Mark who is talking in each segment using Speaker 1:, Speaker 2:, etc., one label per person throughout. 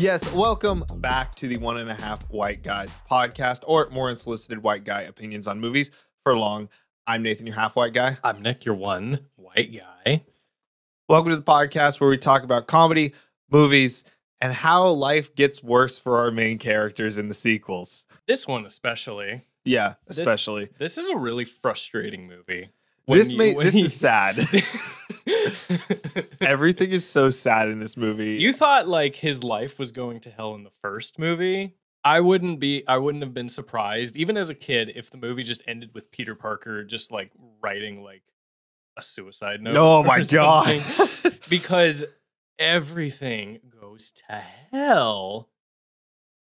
Speaker 1: Yes, welcome back to the One and a Half White Guys podcast, or more unsolicited white guy opinions on movies for long. I'm Nathan, your half white guy.
Speaker 2: I'm Nick, your one white guy.
Speaker 1: Welcome to the podcast where we talk about comedy, movies, and how life gets worse for our main characters in the sequels.
Speaker 2: This one especially.
Speaker 1: Yeah, especially.
Speaker 2: This is a really frustrating movie.
Speaker 1: This
Speaker 2: you-
Speaker 1: may, this
Speaker 2: you-
Speaker 1: is sad. Everything is so sad in this movie.
Speaker 2: you thought like his life was going to hell in the first movie. I wouldn't be I wouldn't have been surprised even as a kid if the movie just ended with Peter Parker just like writing like a suicide note.
Speaker 1: oh my god.
Speaker 2: because everything goes to hell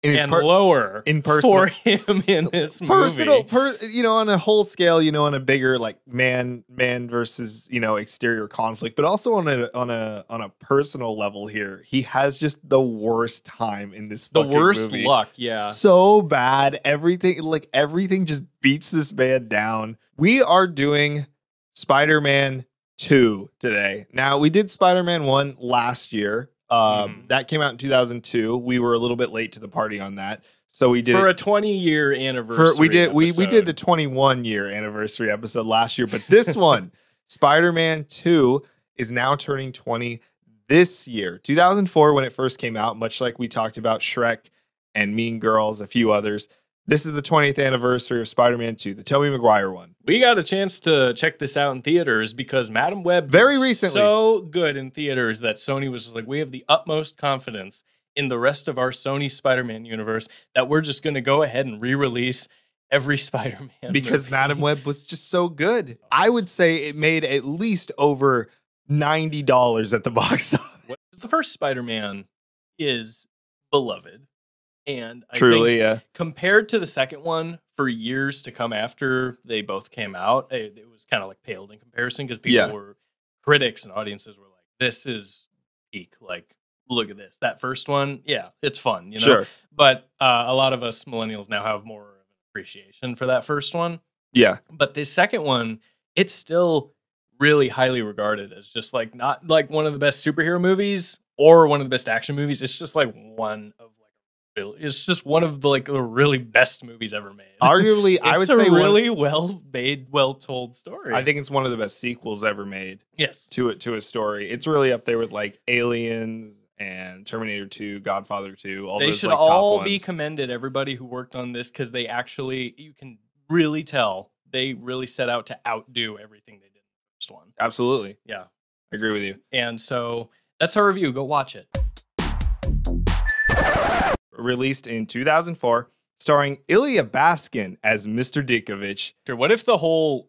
Speaker 2: and lower
Speaker 1: in personal-
Speaker 2: for him in this
Speaker 1: personal
Speaker 2: movie.
Speaker 1: per, you know on a whole scale you know on a bigger like man man versus you know exterior conflict but also on a on a on a personal level here he has just the worst time in this
Speaker 2: the worst
Speaker 1: movie.
Speaker 2: luck, yeah.
Speaker 1: so bad everything like everything just beats this man down we are doing spider-man 2 today now we did spider-man 1 last year um
Speaker 2: Mhm.
Speaker 1: that came out in 2002 we were a little bit late to the party on that so we did
Speaker 2: for a 20 year anniversary.
Speaker 1: for we did we we did the 21 year anniversary episode last year, but this one, Spider-Man 2, is now turning 20 this year. 2004 when it first came out, much like we talked about Shrek and Mean Girls, a few others. This is the 20th anniversary of Spider-Man 2, the Tobey Maguire one.
Speaker 2: We got a chance to check this out in theaters because Madam Web
Speaker 1: Very recently.
Speaker 2: so good in theaters that Sony was just like, we have the utmost confidence in the rest of our Sony Spider-Man universe that we're just going to go ahead and re-release every Spider-Man
Speaker 1: Because
Speaker 2: movie.
Speaker 1: Madam Web was just so good. I would say it made at least over $90 at the box office.
Speaker 2: the first Spider-Man is beloved, and I
Speaker 1: Truly,
Speaker 2: think
Speaker 1: yeah.
Speaker 2: compared to the second one for years to come after they both came out it, it was kind of like paled in comparison because people
Speaker 1: Yeah.
Speaker 2: were critics and audiences were like this is peak like look at this that first one yeah it's fun you know
Speaker 1: Sure.
Speaker 2: but uh, a lot of us millennials now have more of an appreciation for that first one
Speaker 1: Yeah.
Speaker 2: but this second one it's still really highly regarded as just like not like one of the best superhero movies or one of the best action movies it's just like one of it's just one of the like the really best movies ever made
Speaker 1: Arguably, I would
Speaker 2: It's
Speaker 1: say
Speaker 2: a
Speaker 1: one-
Speaker 2: really well made well told story
Speaker 1: I think it's one of the best sequels ever made.
Speaker 2: yes
Speaker 1: to it to a story. It's really up there with like Aliens and Terminator 2, Godfather 2. All
Speaker 2: they
Speaker 1: those
Speaker 2: should
Speaker 1: like,
Speaker 2: all be commended everybody who worked on this because they actually you can really tell they really set out to outdo everything they did in the first one
Speaker 1: Absolutely,
Speaker 2: yeah
Speaker 1: I agree with you.
Speaker 2: and so that's our review go watch it
Speaker 1: Released in 2004, starring Ilya Baskin as Mr. Ditkovich.
Speaker 2: Sure, What if the whole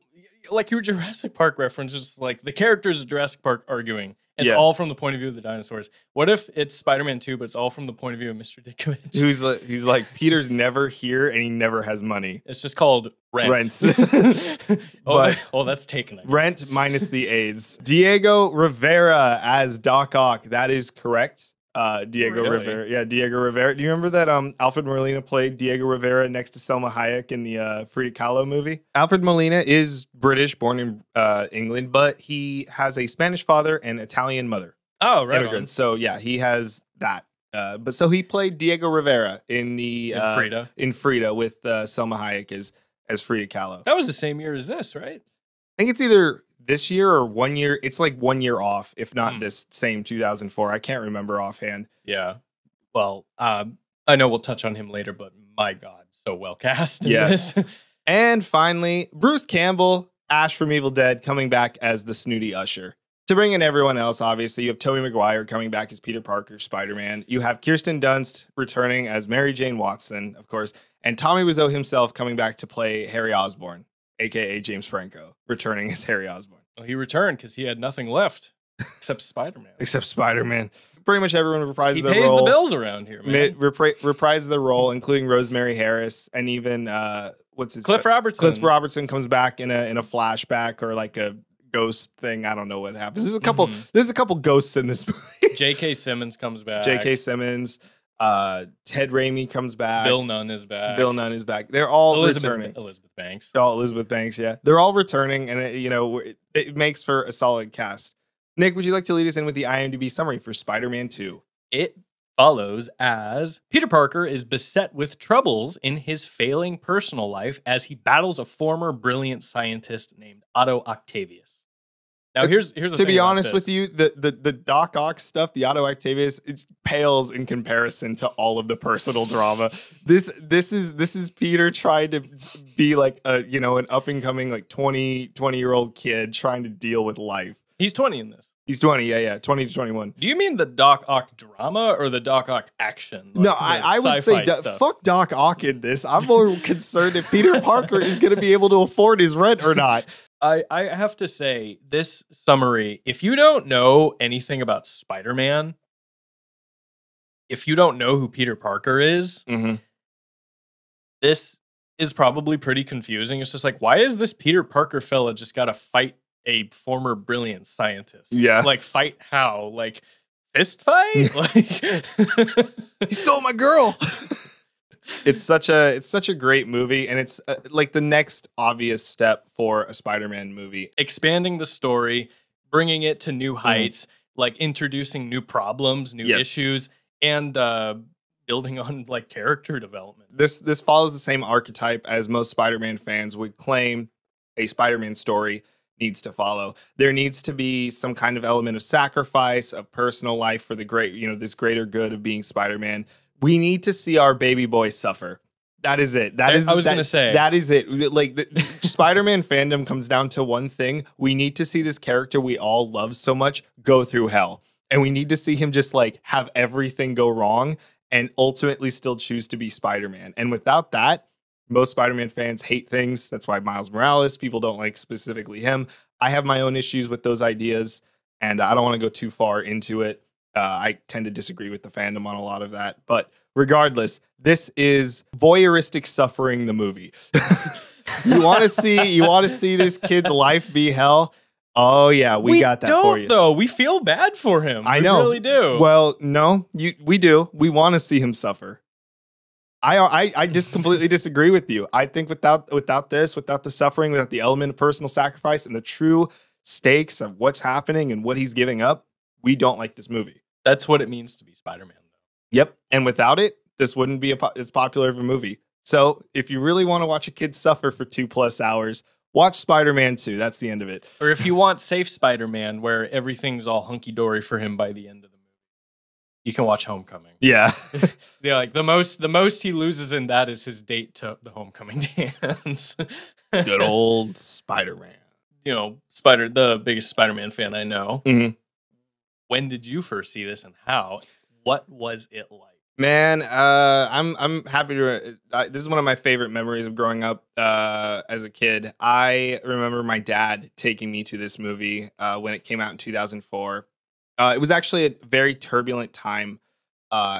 Speaker 2: like your Jurassic Park reference is like the characters of Jurassic Park arguing? It's
Speaker 1: Yeah.
Speaker 2: all from the point of view of the dinosaurs. What if it's Spider-Man 2, but it's all from the point of view of Mr. Ditkovich?
Speaker 1: Who's like, he's like Peter's never here and he never has money.
Speaker 2: It's just called Rent.
Speaker 1: Rents.
Speaker 2: oh, oh, that's taken.
Speaker 1: Rent minus the AIDS. Diego Rivera as Doc Ock. That is correct. Uh, Diego
Speaker 2: Really?
Speaker 1: Rivera. Yeah, Diego Rivera. Do you remember that um, Alfred Molina played Diego Rivera next to Salma Hayek in the uh, Frida Kahlo movie? Alfred Molina is British, born in uh, England, but he has a Spanish father and Italian mother.
Speaker 2: Oh, right.
Speaker 1: immigrants. So yeah, he has that. Uh, but so he played Diego Rivera in the
Speaker 2: On.
Speaker 1: uh,
Speaker 2: Frida.
Speaker 1: in Frida with uh, Salma Hayek as as Frida Kahlo.
Speaker 2: That was the same year as this, right?
Speaker 1: I think it's either this year or one year. It's like one year off, if not
Speaker 2: Hmm.
Speaker 1: this same 2004. I can't remember offhand.
Speaker 2: Yeah. Well, um, I know we'll touch on him later, but my God, so well cast this.
Speaker 1: And finally, Bruce Campbell, Ash from Evil Dead, coming back as the snooty usher. To bring in everyone else, obviously, you have Tobey Maguire coming back as Peter Parker, Spider Man. You have Kirsten Dunst returning as Mary Jane Watson, of course, and Tommy Wiseau himself coming back to play Harry Osborn, aka James Franco, returning as Harry Osborn.
Speaker 2: Well, he returned because he had nothing left except Spider-Man.
Speaker 1: Except Spider Man. Pretty much everyone reprises the role.
Speaker 2: He
Speaker 1: their
Speaker 2: pays
Speaker 1: role.
Speaker 2: the bills around here, man.
Speaker 1: repri- reprises the role, including Rosemary Harris and even uh, what's his
Speaker 2: Cliff Robertson.
Speaker 1: Cliff Robertson comes back in a in a flashback or like a ghost thing. I don't know what happens. There's a couple.
Speaker 2: Mhm.
Speaker 1: There's a couple ghosts in this movie.
Speaker 2: J.K. Simmons comes back.
Speaker 1: J.K. Simmons, uh, Ted Raimi comes back.
Speaker 2: Bill Nunn is back.
Speaker 1: Bill Nunn is back. They're all
Speaker 2: Elizabeth,
Speaker 1: returning.
Speaker 2: Elizabeth Banks.
Speaker 1: Oh, Elizabeth Banks. Yeah, they're all returning, and it, you know it, it makes for a solid cast. Nick, would you like to lead us in with the IMDb summary for Spider-Man Two?
Speaker 2: It follows as Peter Parker is beset with troubles in his failing personal life as he battles a former brilliant scientist named Otto Octavius. Now, here's here's the
Speaker 1: to be honest with you, the, the the Doc Ock stuff, the Otto Octavius, it pales in comparison to all of the personal drama. This this is this is Peter trying to be like a you know an up and coming like 20 20 year old kid trying to deal with life.
Speaker 2: he's 20 in this.
Speaker 1: He's 20, yeah, yeah, 20 to 21.
Speaker 2: Do you mean the Doc Ock drama or the Doc Ock action? Like
Speaker 1: no, I, I would say do- fuck Doc Ock in this. I'm more concerned if Peter Parker is going to be able to afford his rent or not.
Speaker 2: I, I have to say, this summary, if you don't know anything about Spider Man, if you don't know who Peter Parker is,
Speaker 1: Mm-hmm.
Speaker 2: this is probably pretty confusing. It's just like, why is this Peter Parker fella just got to fight a former brilliant scientist?
Speaker 1: Yeah.
Speaker 2: Like, fight how? Like, fist fight? like,
Speaker 1: he stole my girl it's such a it's such a great movie and it's uh, like the next obvious step for a spider-man movie
Speaker 2: expanding the story, bringing it to new heights, like introducing new problems, new
Speaker 1: Mm-hmm. Yes.
Speaker 2: issues, and uh, building on like character development.
Speaker 1: this this follows the same archetype as most spider-man fans would claim a spider-man story needs to follow there needs to be some kind of element of sacrifice of personal life for the great you know this greater good of being spider-man we need to see our baby boy suffer that is it That is.
Speaker 2: I- was
Speaker 1: that-
Speaker 2: gonna say.
Speaker 1: that is it like the, spider-man fandom comes down to one thing we need to see this character we all love so much go through hell and we need to see him just like have everything go wrong and ultimately still choose to be Spider-Man. And without that, most Spider-Man fans hate things. That's why Miles Morales, people don't like specifically him. I have my own issues with those ideas, and I don't want to go too far into it. Uh, I tend to disagree with the fandom on a lot of that. But regardless, this is voyeuristic suffering the movie. you want to see you want to see this kid's life be hell? Oh yeah, we, got that
Speaker 2: don't,
Speaker 1: for you.
Speaker 2: Though we feel bad for him.
Speaker 1: I
Speaker 2: We
Speaker 1: know.
Speaker 2: really do.
Speaker 1: Well, no, you we do. We want to see him suffer. I I I just completely disagree with you. I think without without this, without the suffering, without the element of personal sacrifice and the true stakes of what's happening and what he's giving up, we don't like this movie.
Speaker 2: That's what it means to be Spider-Man.
Speaker 1: Yep. And without it, this wouldn't be a, po- as popular of a movie. So if you really want to watch a kid suffer for two plus hours, watch Spider Man 2. That's the end of it.
Speaker 2: Or if you want safe Spider-Man, where everything's all hunky dory for him by the end of the movie, you can watch Homecoming.
Speaker 1: Yeah.
Speaker 2: Yeah, like the most the most he loses in that is his date to the homecoming dance.
Speaker 1: Good old Spider Man.
Speaker 2: you know, Spider the biggest Spider-Man fan I know.
Speaker 1: Mhm.
Speaker 2: When did you first see this and how? What was it like?
Speaker 1: Man, uh, I'm I'm happy to. Uh, this is one of my favorite memories of growing up uh, as a kid. I remember my dad taking me to this movie uh, when it came out in 2004. Uh, it was actually a very turbulent time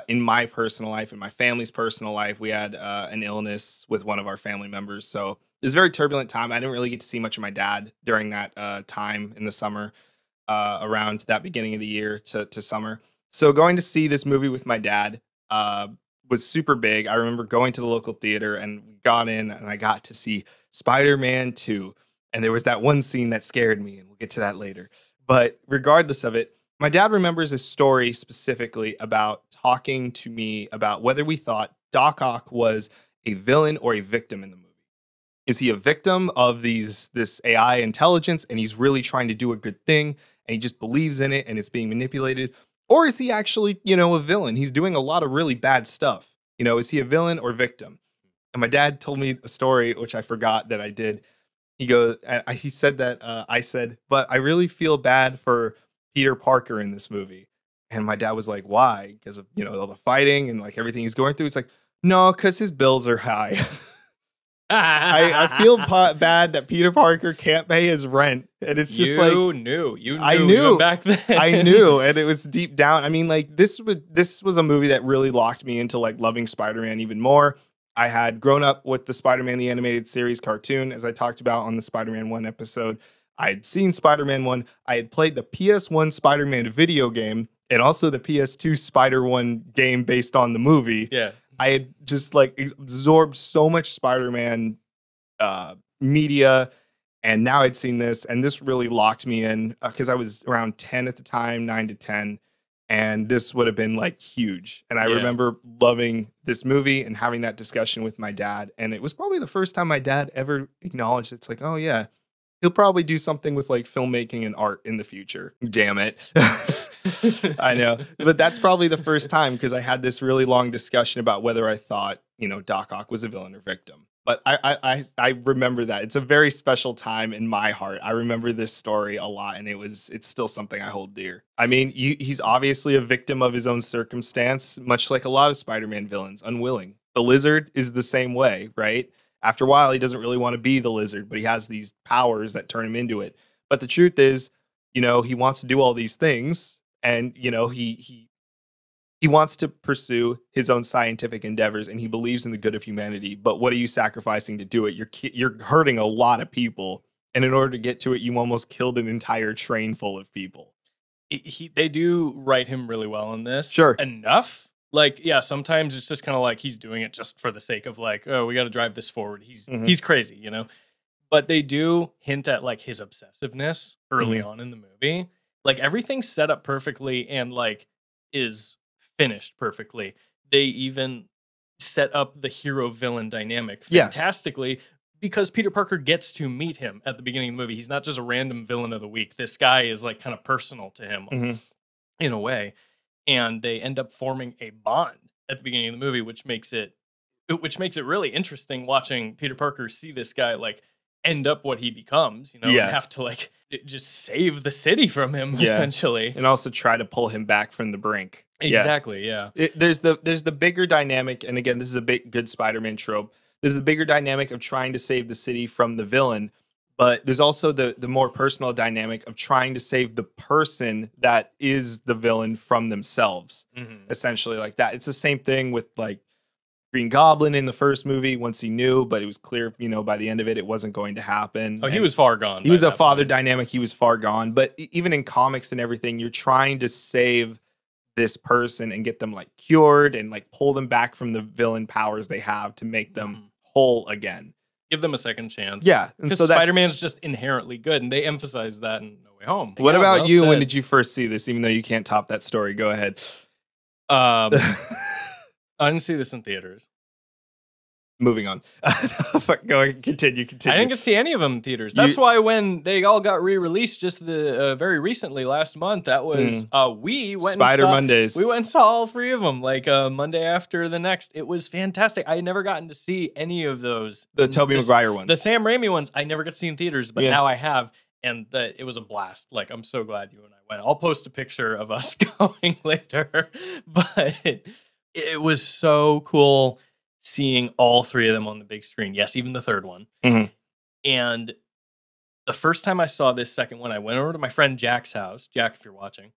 Speaker 1: in my personal life, in my family's personal life. We had an illness with one of our family members, so it was a very turbulent time. I didn't really get to see much of my dad during that time in the summer, uh, around that beginning of the year to to summer. So going to see this movie with my dad uh, was super big. I remember going to the local theater and got in and I got to see Spider Man 2. And there was that one scene that scared me, and we'll get to that later. But regardless of it, my dad remembers a story specifically about talking to me about whether we thought Doc Ock was a villain or a victim in the movie. Is he a victim of these this AI intelligence and he's really trying to do a good thing and he just believes in it and it's being manipulated? Or is he actually, you know, a villain? He's doing a lot of really bad stuff. You know, is he a villain or victim? And my dad told me a story, which I forgot that I did. He goes, I- he said that uh, I said, but I really feel bad for Peter Parker in this movie. And my dad was like, why? Because of, you know, all the fighting and like everything he's going through. It's like, no, because his bills are high. I, I feel bad that Peter Parker can't pay his rent. And it's just
Speaker 2: you
Speaker 1: like,
Speaker 2: knew. You knew
Speaker 1: I knew.
Speaker 2: back then.
Speaker 1: I knew, and it was deep down. I mean, like this was this was a movie that really locked me into like loving Spider-Man even more. I had grown up with the Spider-Man the animated series cartoon, as I talked about on the Spider-Man One episode. I had seen Spider-Man One. I had played the PS1 Spider-Man video game and also the PS2 Spider One game based on the movie.
Speaker 2: yeah.
Speaker 1: I had just like absorbed so much Spider-Man uh, media, and now I'd seen this, and this really locked me in because I was around ten at the time, nine to ten, and this would have been like huge. And I
Speaker 2: Yeah.
Speaker 1: remember loving this movie and having that discussion with my dad. And it was probably the first time my dad ever acknowledged it's like, oh yeah, he'll probably do something with like filmmaking and art in the future. Damn it. I know. But that's probably the first time because I had this really long discussion about whether I thought, you know, Doc Ock was a villain or victim. But I, I, I, remember that. It's a very special time in my heart. I remember this story a lot, and it was it's still something I hold dear. I mean, you, he's obviously a victim of his own circumstance, much like a lot of Spider-Man villains, unwilling. The lizard is the same way, right? After a while, he doesn't really want to be the lizard, but he has these powers that turn him into it. But the truth is, you know, he wants to do all these things, and you know, he he he wants to pursue his own scientific endeavors, and he believes in the good of humanity. But what are you sacrificing to do it? You're you're hurting a lot of people, and in order to get to it, you almost killed an entire train full of people.
Speaker 2: he, he- they do write him really well in this.
Speaker 1: Sure.
Speaker 2: Enough. Like, yeah, sometimes it's just kind of like he's doing it just for the sake of like, oh, we got to drive this forward. He's
Speaker 1: Mhm.
Speaker 2: he's crazy, you know. But they do hint at like his obsessiveness early
Speaker 1: Mhm.
Speaker 2: on in the movie. Like everything's set up perfectly and like is finished perfectly. They even set up the hero villain dynamic
Speaker 1: Yeah.
Speaker 2: fantastically because Peter Parker gets to meet him at the beginning of the movie. He's not just a random villain of the week. This guy is like kind of personal to him
Speaker 1: Mhm.
Speaker 2: in a way. And they end up forming a bond at the beginning of the movie, which makes it uh, which makes it really interesting watching Peter Parker see this guy like end up what he becomes, you know,
Speaker 1: Yeah.
Speaker 2: have to like just save the city from him
Speaker 1: Yeah.
Speaker 2: essentially.
Speaker 1: And also try to pull him back from the brink. Yeah.
Speaker 2: Exactly, yeah.
Speaker 1: it, there's the there's the bigger dynamic, and again, this is a big good Spider-Man trope. There's the bigger dynamic of trying to save the city from the villain, but there's also the the more personal dynamic of trying to save the person that is the villain from themselves.
Speaker 2: Mhm.
Speaker 1: Essentially, like that. It's the same thing with like Green Goblin in the first movie. Once he knew, but it was clear, you know, by the end of it, it wasn't going to happen.
Speaker 2: Oh, he was far gone.
Speaker 1: he was a father
Speaker 2: point.
Speaker 1: dynamic he was far gone but even in comics and everything you're trying to save this person and get them like cured and like pull them back from the villain powers they have to make them
Speaker 2: Mhm.
Speaker 1: whole again
Speaker 2: Give them a second chance.
Speaker 1: yeah and so
Speaker 2: Spider Man's just inherently good, and they emphasize that in No Way Home.
Speaker 1: what
Speaker 2: Yeah,
Speaker 1: about
Speaker 2: well
Speaker 1: you when did you first see this even though you can't top that story go ahead
Speaker 2: Um, I didn't see this in theaters.
Speaker 1: Moving on go ahead, continue continue
Speaker 2: I didn't get to see any of them in theaters.
Speaker 1: You-
Speaker 2: That's why when they all got re-released just the uh, very recently last month, that was uh, we went
Speaker 1: spider
Speaker 2: saw,
Speaker 1: mondays
Speaker 2: We went and saw all three of them like uh, Monday after the next. It was fantastic. I had never gotten to see any of those.
Speaker 1: the
Speaker 2: tobey
Speaker 1: maguire ones
Speaker 2: the Sam Raimi ones. I never got to see in theaters, but
Speaker 1: Yeah.
Speaker 2: now I have, and the, it was a blast. Like I'm so glad you and I went. I'll post a picture of us going later, but it was so cool seeing all three of them on the big screen. Yes, even the third one.
Speaker 1: Mhm.
Speaker 2: And the first time I saw this second one, I went over to my friend Jack's house. Jack, if you're watching,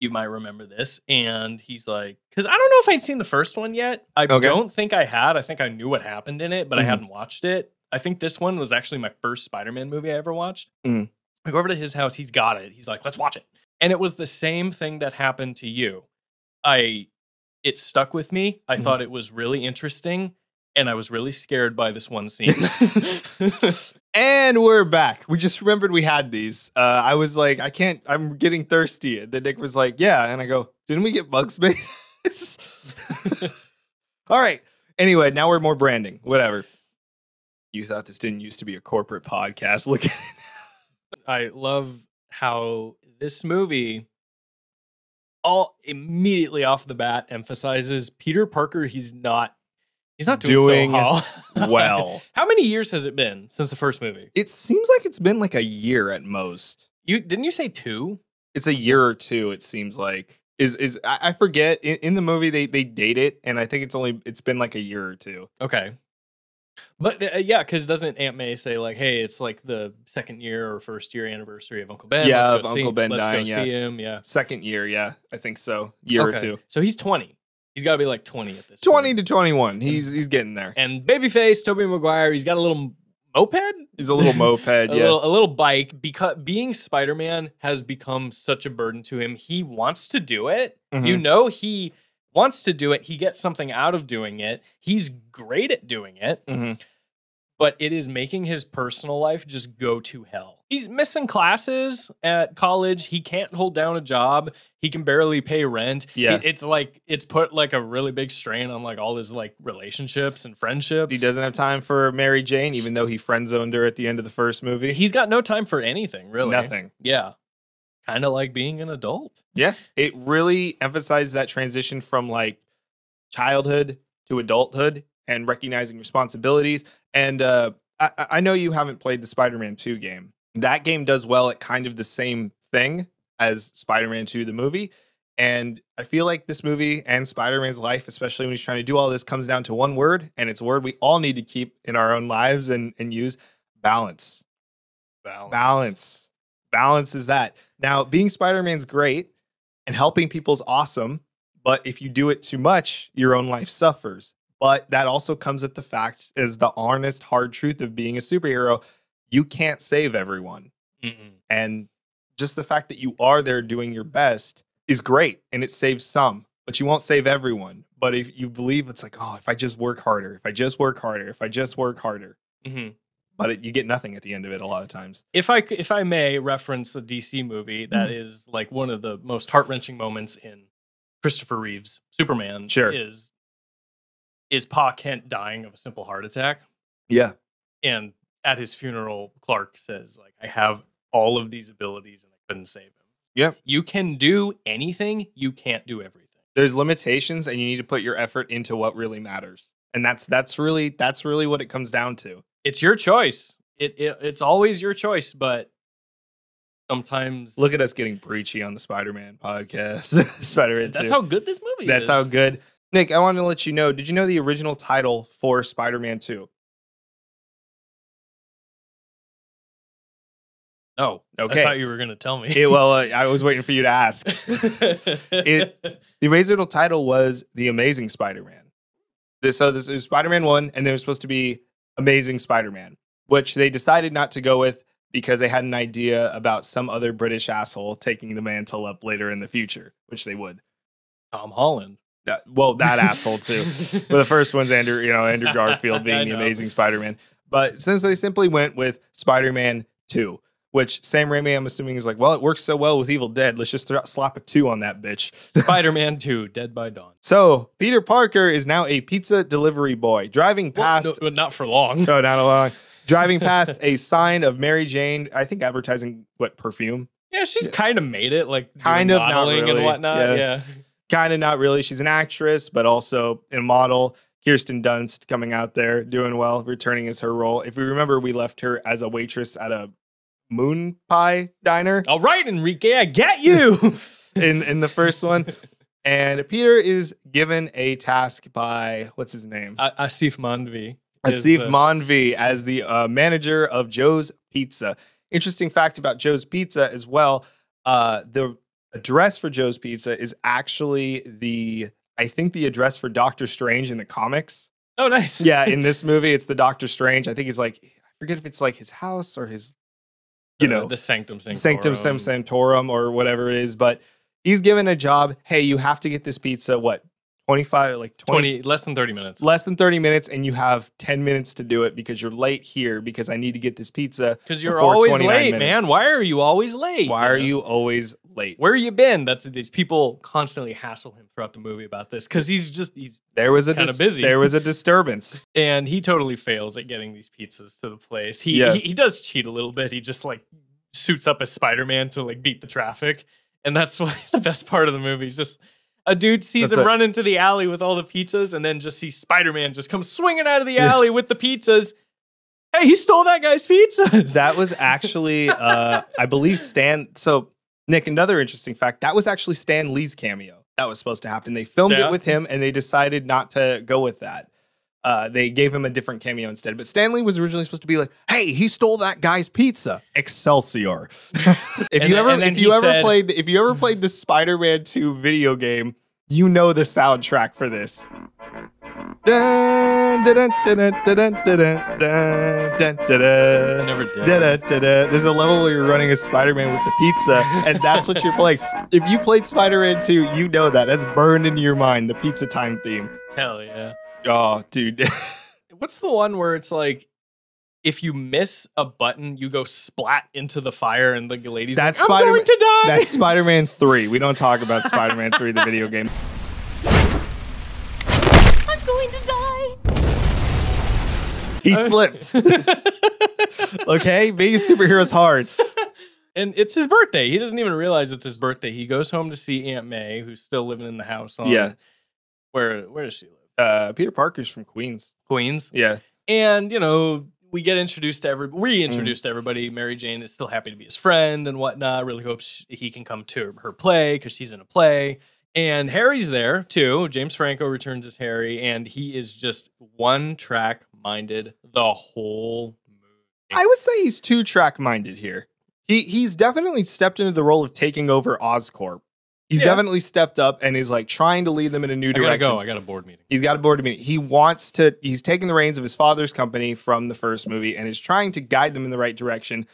Speaker 2: you might remember this. And he's like, because I don't know if I'd seen the first one yet. I
Speaker 1: Okay.
Speaker 2: don't think I had. I think I knew what happened in it, but
Speaker 1: Mhm.
Speaker 2: I hadn't watched it. I think this one was actually my first Spider Man movie I ever watched.
Speaker 1: Mhm.
Speaker 2: I go over to his house. He's got it. He's like, let's watch it. And it was the same thing that happened to you. I, it stuck with me. I
Speaker 1: Mhm.
Speaker 2: thought it was really interesting. And I was really scared by this one scene.
Speaker 1: And we're back. We just remembered we had these. Uh, I was like, I can't. I'm getting thirsty. And then Nick was like, Yeah, and I go, Didn't we get Bugs bait? All right. Anyway, now we're more branding. Whatever. You thought this didn't used to be a corporate podcast. Look at it.
Speaker 2: I love how this movie all immediately off the bat emphasizes Peter Parker. He's not. He's not doing,
Speaker 1: Doing
Speaker 2: so well.
Speaker 1: well.
Speaker 2: how many years has it been since the first movie?
Speaker 1: It seems like it's been like a year at most.
Speaker 2: You didn't you say two?
Speaker 1: It's a year or two. It seems like is is I, I forget in, in the movie they they date it, and I think it's only it's been like a year or two.
Speaker 2: Okay. But uh, yeah, because doesn't Aunt May say like, "Hey, it's like the second year or first year anniversary of Uncle Ben"?
Speaker 1: Yeah, of Uncle Ben
Speaker 2: Let's
Speaker 1: dying,
Speaker 2: go
Speaker 1: yeah.
Speaker 2: see him. Yeah,
Speaker 1: Second year, yeah, I think so. Year or two.
Speaker 2: So he's twenty. He's got to be like twenty at this.
Speaker 1: 20
Speaker 2: point.
Speaker 1: to 21. He's he's getting there.
Speaker 2: And babyface Tobey Maguire, he's got a little moped.
Speaker 1: He's a little moped,
Speaker 2: a
Speaker 1: yeah.
Speaker 2: little a little bike because being Spider-Man has become such a burden to him. He wants to do it. You
Speaker 1: Mhm.
Speaker 2: know he wants to do it. He gets something out of doing it. He's great at doing it,
Speaker 1: Mhm.
Speaker 2: but it is making his personal life just go to hell. he's missing classes at college. He can't hold down a job. He can barely pay rent.
Speaker 1: Yeah.
Speaker 2: It's like it's put like a really big strain on like all his like relationships and friendships.
Speaker 1: He doesn't have time for Mary Jane, even though he friend zoned her at the end of the first movie.
Speaker 2: He's got no time for anything really.
Speaker 1: Nothing.
Speaker 2: Yeah. Kind of like being an adult.
Speaker 1: Yeah. It really emphasized that transition from like childhood to adulthood and recognizing responsibilities. And uh, I, I- I know you haven't played the Spider Man 2 game. That game does well at kind of the same thing as Spider Man 2, the movie. And I feel like this movie and Spider Man's life, especially when he's trying to do all this, comes down to one word, and it's a word we all need to keep in our own lives and, and use balance.
Speaker 2: Balance.
Speaker 1: balance. Balance is that. Now, being Spider Man's great and helping people's awesome, but if you do it too much, your own life suffers. But that also comes at the fact is the honest, hard truth of being a superhero. You can't save everyone.
Speaker 2: Mm-mm.
Speaker 1: And just the fact that you are there doing your best is great and it saves some, but you won't save everyone. But if you believe it's like, oh, if I just work harder, if I just work harder, if I just work harder,
Speaker 2: Mhm.
Speaker 1: But it, you get nothing at the end of it a lot of times.
Speaker 2: If I if I may reference a DC movie that
Speaker 1: Mm.
Speaker 2: is like one of the most heart wrenching moments in Christopher Reeves Superman
Speaker 1: Sure.
Speaker 2: is is Pa Kent dying of a simple heart attack.
Speaker 1: Yeah.
Speaker 2: and at his funeral clark says like i have all of these abilities and i couldn't save him
Speaker 1: Yep.
Speaker 2: you can do anything you can't do everything
Speaker 1: there's limitations and you need to put your effort into what really matters and that's that's really that's really what it comes down to
Speaker 2: it's your choice. It, it it's always your choice but sometimes
Speaker 1: look at us getting breachy on the spider-man podcast spider-man
Speaker 2: that's
Speaker 1: 2.
Speaker 2: how good this movie is.
Speaker 1: that's
Speaker 2: is.
Speaker 1: how good. Nick i wanted to let you know did you know the original title for spider-man 2
Speaker 2: no.
Speaker 1: Okay.
Speaker 2: i thought you were gonna tell me.
Speaker 1: It, well uh, i was waiting for you to ask. It- the original title was the amazing spider-man. This so this is spider-man 1 and there was supposed to be amazing spider-man which they decided not to go with because they had an idea about some other british asshole taking the mantle up later in the future which they would.
Speaker 2: Tom holland.
Speaker 1: That- well that asshole too. But the first one's andrew you know andrew garfield being the amazing spider-man. But since they simply went with spider-man 2 which Sam Raimi, I'm assuming, is like, well, it works so well with Evil Dead. Let's just throw, slap a two on that bitch.
Speaker 2: spider-man 2 dead by dawn
Speaker 1: So Peter Parker is now a pizza delivery boy, driving
Speaker 2: Well,
Speaker 1: past.
Speaker 2: no, but not for long
Speaker 1: no, not long. Driving past a sign of Mary Jane. I think advertising what perfume.
Speaker 2: yeah she's kind of made it like
Speaker 1: Kind of, not
Speaker 2: modeling
Speaker 1: really.
Speaker 2: and whatnot
Speaker 1: Yeah.
Speaker 2: yeah.
Speaker 1: Kind of not really. She's an actress, but also a model. Kirsten Dunst coming out there doing well, returning as her role. If we remember, we left her as a waitress at a moon pie diner
Speaker 2: All right, Enrique, I get you.
Speaker 1: in in the first one. And Peter is given a task by what's his name?
Speaker 2: A- Asif Mandvi.
Speaker 1: Asif
Speaker 2: the-
Speaker 1: Mandvi as the uh, manager of Joe's Pizza. Interesting fact about Joe's Pizza as well. Uh, the address for Joe's Pizza is actually the, I think, the address for Doctor Strange in the comics.
Speaker 2: Oh, nice.
Speaker 1: Yeah, in this movie, it's the Doctor Strange. I think he's like, I forget if it's like his house or his, you know,
Speaker 2: the Sanctum Sanctorum.
Speaker 1: Sanctum Sem Sanctorum or whatever it is. But he's given a job. Hey, you have to get this pizza, what, 25, like 20,
Speaker 2: 20, less than 30 minutes.
Speaker 1: less than 30 minutes and you have 10 minutes to do it because you're late here because I need to get this pizza.
Speaker 2: Because you're always late,
Speaker 1: minutes.
Speaker 2: man. Why are you always late?
Speaker 1: Why are you always late?
Speaker 2: Where you been? That's these people constantly hassle him throughout the movie about this because he's just he's
Speaker 1: There was a
Speaker 2: Kinda
Speaker 1: dis-
Speaker 2: busy.
Speaker 1: there was a disturbance.
Speaker 2: and he totally fails at getting these pizzas to the place. He
Speaker 1: Yeah.
Speaker 2: he, he does cheat a little bit. He just like suits up as Spider Man to like beat the traffic, and that's what the best part of the movie. is just a dude sees
Speaker 1: That's
Speaker 2: him
Speaker 1: it.
Speaker 2: run into the alley with all the pizzas, and then just sees Spider Man just come swinging out of the alley with the pizzas. Hey, he stole that guy's pizzas.
Speaker 1: That was actually uh I believe Stan so Nick, another interesting fact, that was actually Stan Lee's cameo. That was supposed to happen. They filmed
Speaker 2: Yeah.
Speaker 1: it with him and they decided not to go with that. Uh, they gave him a different cameo instead. But Stan Lee was originally supposed to be like, "Hey, he stole that guy's pizza." Excelsior. if
Speaker 2: And
Speaker 1: you
Speaker 2: then-
Speaker 1: ever, if you ever
Speaker 2: said-
Speaker 1: played, if you ever played the Spider-Man Two video game, you know the soundtrack for this. There's a level where you're running as Spider-Man with the pizza, and that's what you're playing. If you played Spider-Man 2, you know that. That's burned into your mind, the pizza time theme.
Speaker 2: Hell yeah.
Speaker 1: Oh, dude.
Speaker 2: What's the one where it's like if you miss a button, you go splat into the fire, and the lady's
Speaker 1: That's
Speaker 2: like, "I'm
Speaker 1: Spider-Man-
Speaker 2: going to die."
Speaker 1: That's Spider Man 3. We don't talk about Spider Man 3, the video game.
Speaker 3: I'm going to die.
Speaker 1: He slipped. okay? Being a superhero is hard.
Speaker 2: and it's his birthday. He doesn't even realize it's his birthday. He goes home to see Aunt May, who's still living in the house. On,
Speaker 1: Yeah.
Speaker 2: where where does she live?
Speaker 1: Uh, Peter Parker's from Queens.
Speaker 2: Queens.
Speaker 1: Yeah.
Speaker 2: And you know, we get introduced to every
Speaker 1: Mm.
Speaker 2: reintroduced to everybody. Mary Jane is still happy to be his friend and whatnot. Really hopes he can come to her play because she's in a play. And Harry's there too. James Franco returns as Harry, and he is just one track minded the whole movie.
Speaker 1: I would say he's two track minded here. He he's definitely stepped into the role of taking over Oscorp. He's
Speaker 2: Yeah.
Speaker 1: definitely stepped up and is like trying to lead them in a new
Speaker 2: I gotta
Speaker 1: direction.
Speaker 2: go. I got a board meeting.
Speaker 1: He's got a board meeting. He wants to. He's taking the reins of his father's company from the first movie and is trying to guide them in the right direction.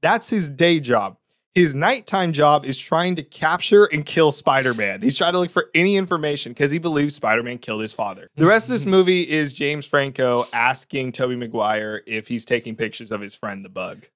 Speaker 1: That's his day job. His nighttime job is trying to capture and kill Spider-Man. He's trying to look for any information because he believes Spider-Man killed his father. The rest of this mm-hmm. movie is James Franco asking Tobey Maguire if he's taking pictures of his friend the Bug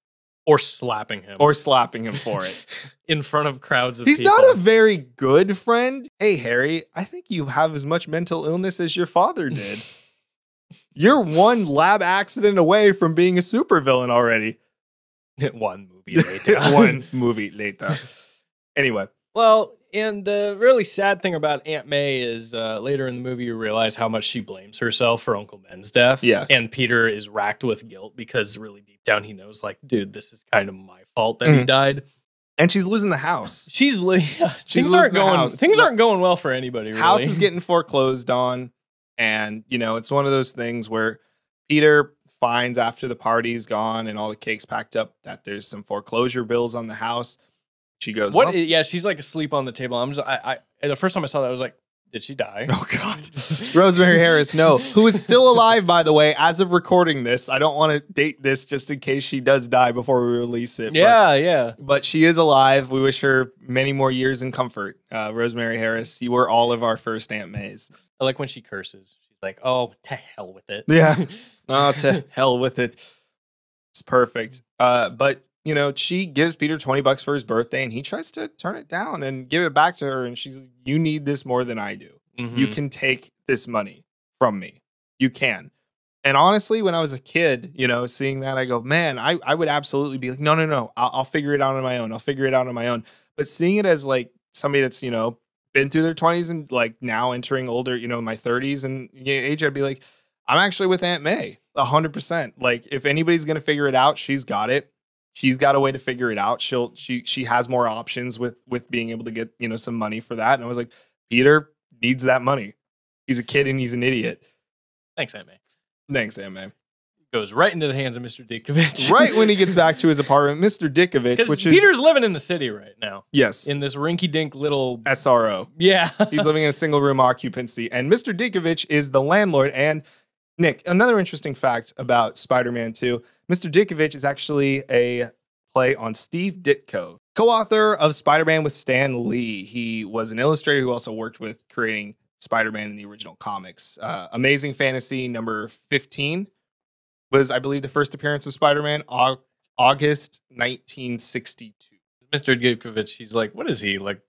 Speaker 2: Or slapping him.
Speaker 1: or slapping him for it.
Speaker 2: in front of crowds of people
Speaker 1: He's
Speaker 2: people.
Speaker 1: not a very good friend. Hey, Harry, I think you have as much mental illness as your father did. You're one lab accident away from being a supervillain already.
Speaker 2: one movie later.
Speaker 1: one movie later. Anyway,
Speaker 2: Well, and the really sad thing about Aunt May is uh, later in the movie you realize how much she blames herself for Uncle Ben's death.
Speaker 1: Yeah.
Speaker 2: And Peter is racked with guilt because really deep down he knows, like, dude, this is kind of my fault that he
Speaker 1: Mhm.
Speaker 2: died.
Speaker 1: and she's losing the house.
Speaker 2: She's li- things
Speaker 1: losing
Speaker 2: aren't
Speaker 1: the
Speaker 2: going
Speaker 1: house.
Speaker 2: things aren't going well for anybody. Really.
Speaker 1: House is getting foreclosed on. And, you know, it's one of those things where Peter finds after the party's gone and all the cake's packed up that there's some foreclosure bills on the house. She goes,
Speaker 2: what?
Speaker 1: "Well,
Speaker 2: yeah, she's like asleep on the table. I'm just I, I the first time I saw that I was like, did she die?
Speaker 1: Oh God, Rosemary Harris, no, who is still alive, by the way, as of recording this. I don't want to date this just in case she does die before we release it. but-
Speaker 2: yeah, yeah.
Speaker 1: but, she is alive. We wish her many more years in comfort. Uh, Rosemary Harris, you were all of our first Aunt Mays.
Speaker 2: I like when she curses. She's like, "Oh, to hell with it."
Speaker 1: Yeah. Oh, to hell with it. It's perfect. Uh, but you know, she gives Peter 20 bucks for his birthday and he tries to turn it down and give it back to her. And she's like, You need this more than I do. You
Speaker 2: Mhm.
Speaker 1: can take this money from me. You can. And honestly, when I was a kid, you know, seeing that, I go, man, I, I would absolutely be like, no, no, no, I'll, I'll figure it out on my own. I'll figure it out on my own. But seeing it as like somebody that's, you know, been through their 20s and like now entering older, you know, my 30s and age, I'd be like, I'm actually with Aunt May, 100%. Like, if anybody's going to figure it out, she's got it. She's got a way to figure it out. She'll, she, she has more options with, with being able to get, you know, some money for that. And I was like, Peter needs that money. He's a kid and he's an idiot.
Speaker 2: Thanks, Aunt May.
Speaker 1: Thanks, Aunt May.
Speaker 2: Goes right into the hands of Mr. Ditkovich.
Speaker 1: right when he gets back to his apartment, Mr.
Speaker 2: Ditkovich,
Speaker 1: which is
Speaker 2: Peter's living in the city right now,
Speaker 1: yes,
Speaker 2: in this rinky-dink little.
Speaker 1: SRO.
Speaker 2: Yeah,
Speaker 1: He's living in a single room occupancy, and Mr. Ditkovich is the landlord. And Nick, another interesting fact about Spider-Man 2: Mr. Ditkovich is actually a play on Steve Ditko, co-author of Spider-Man with Stan Lee. He was an illustrator who also worked with creating Spider-Man in the original comics. Uh, Amazing Fantasy number 15 was, I believe, the first appearance of Spider-Man, August 1962.
Speaker 2: Mr. Ditkovich. He's like, what is he like?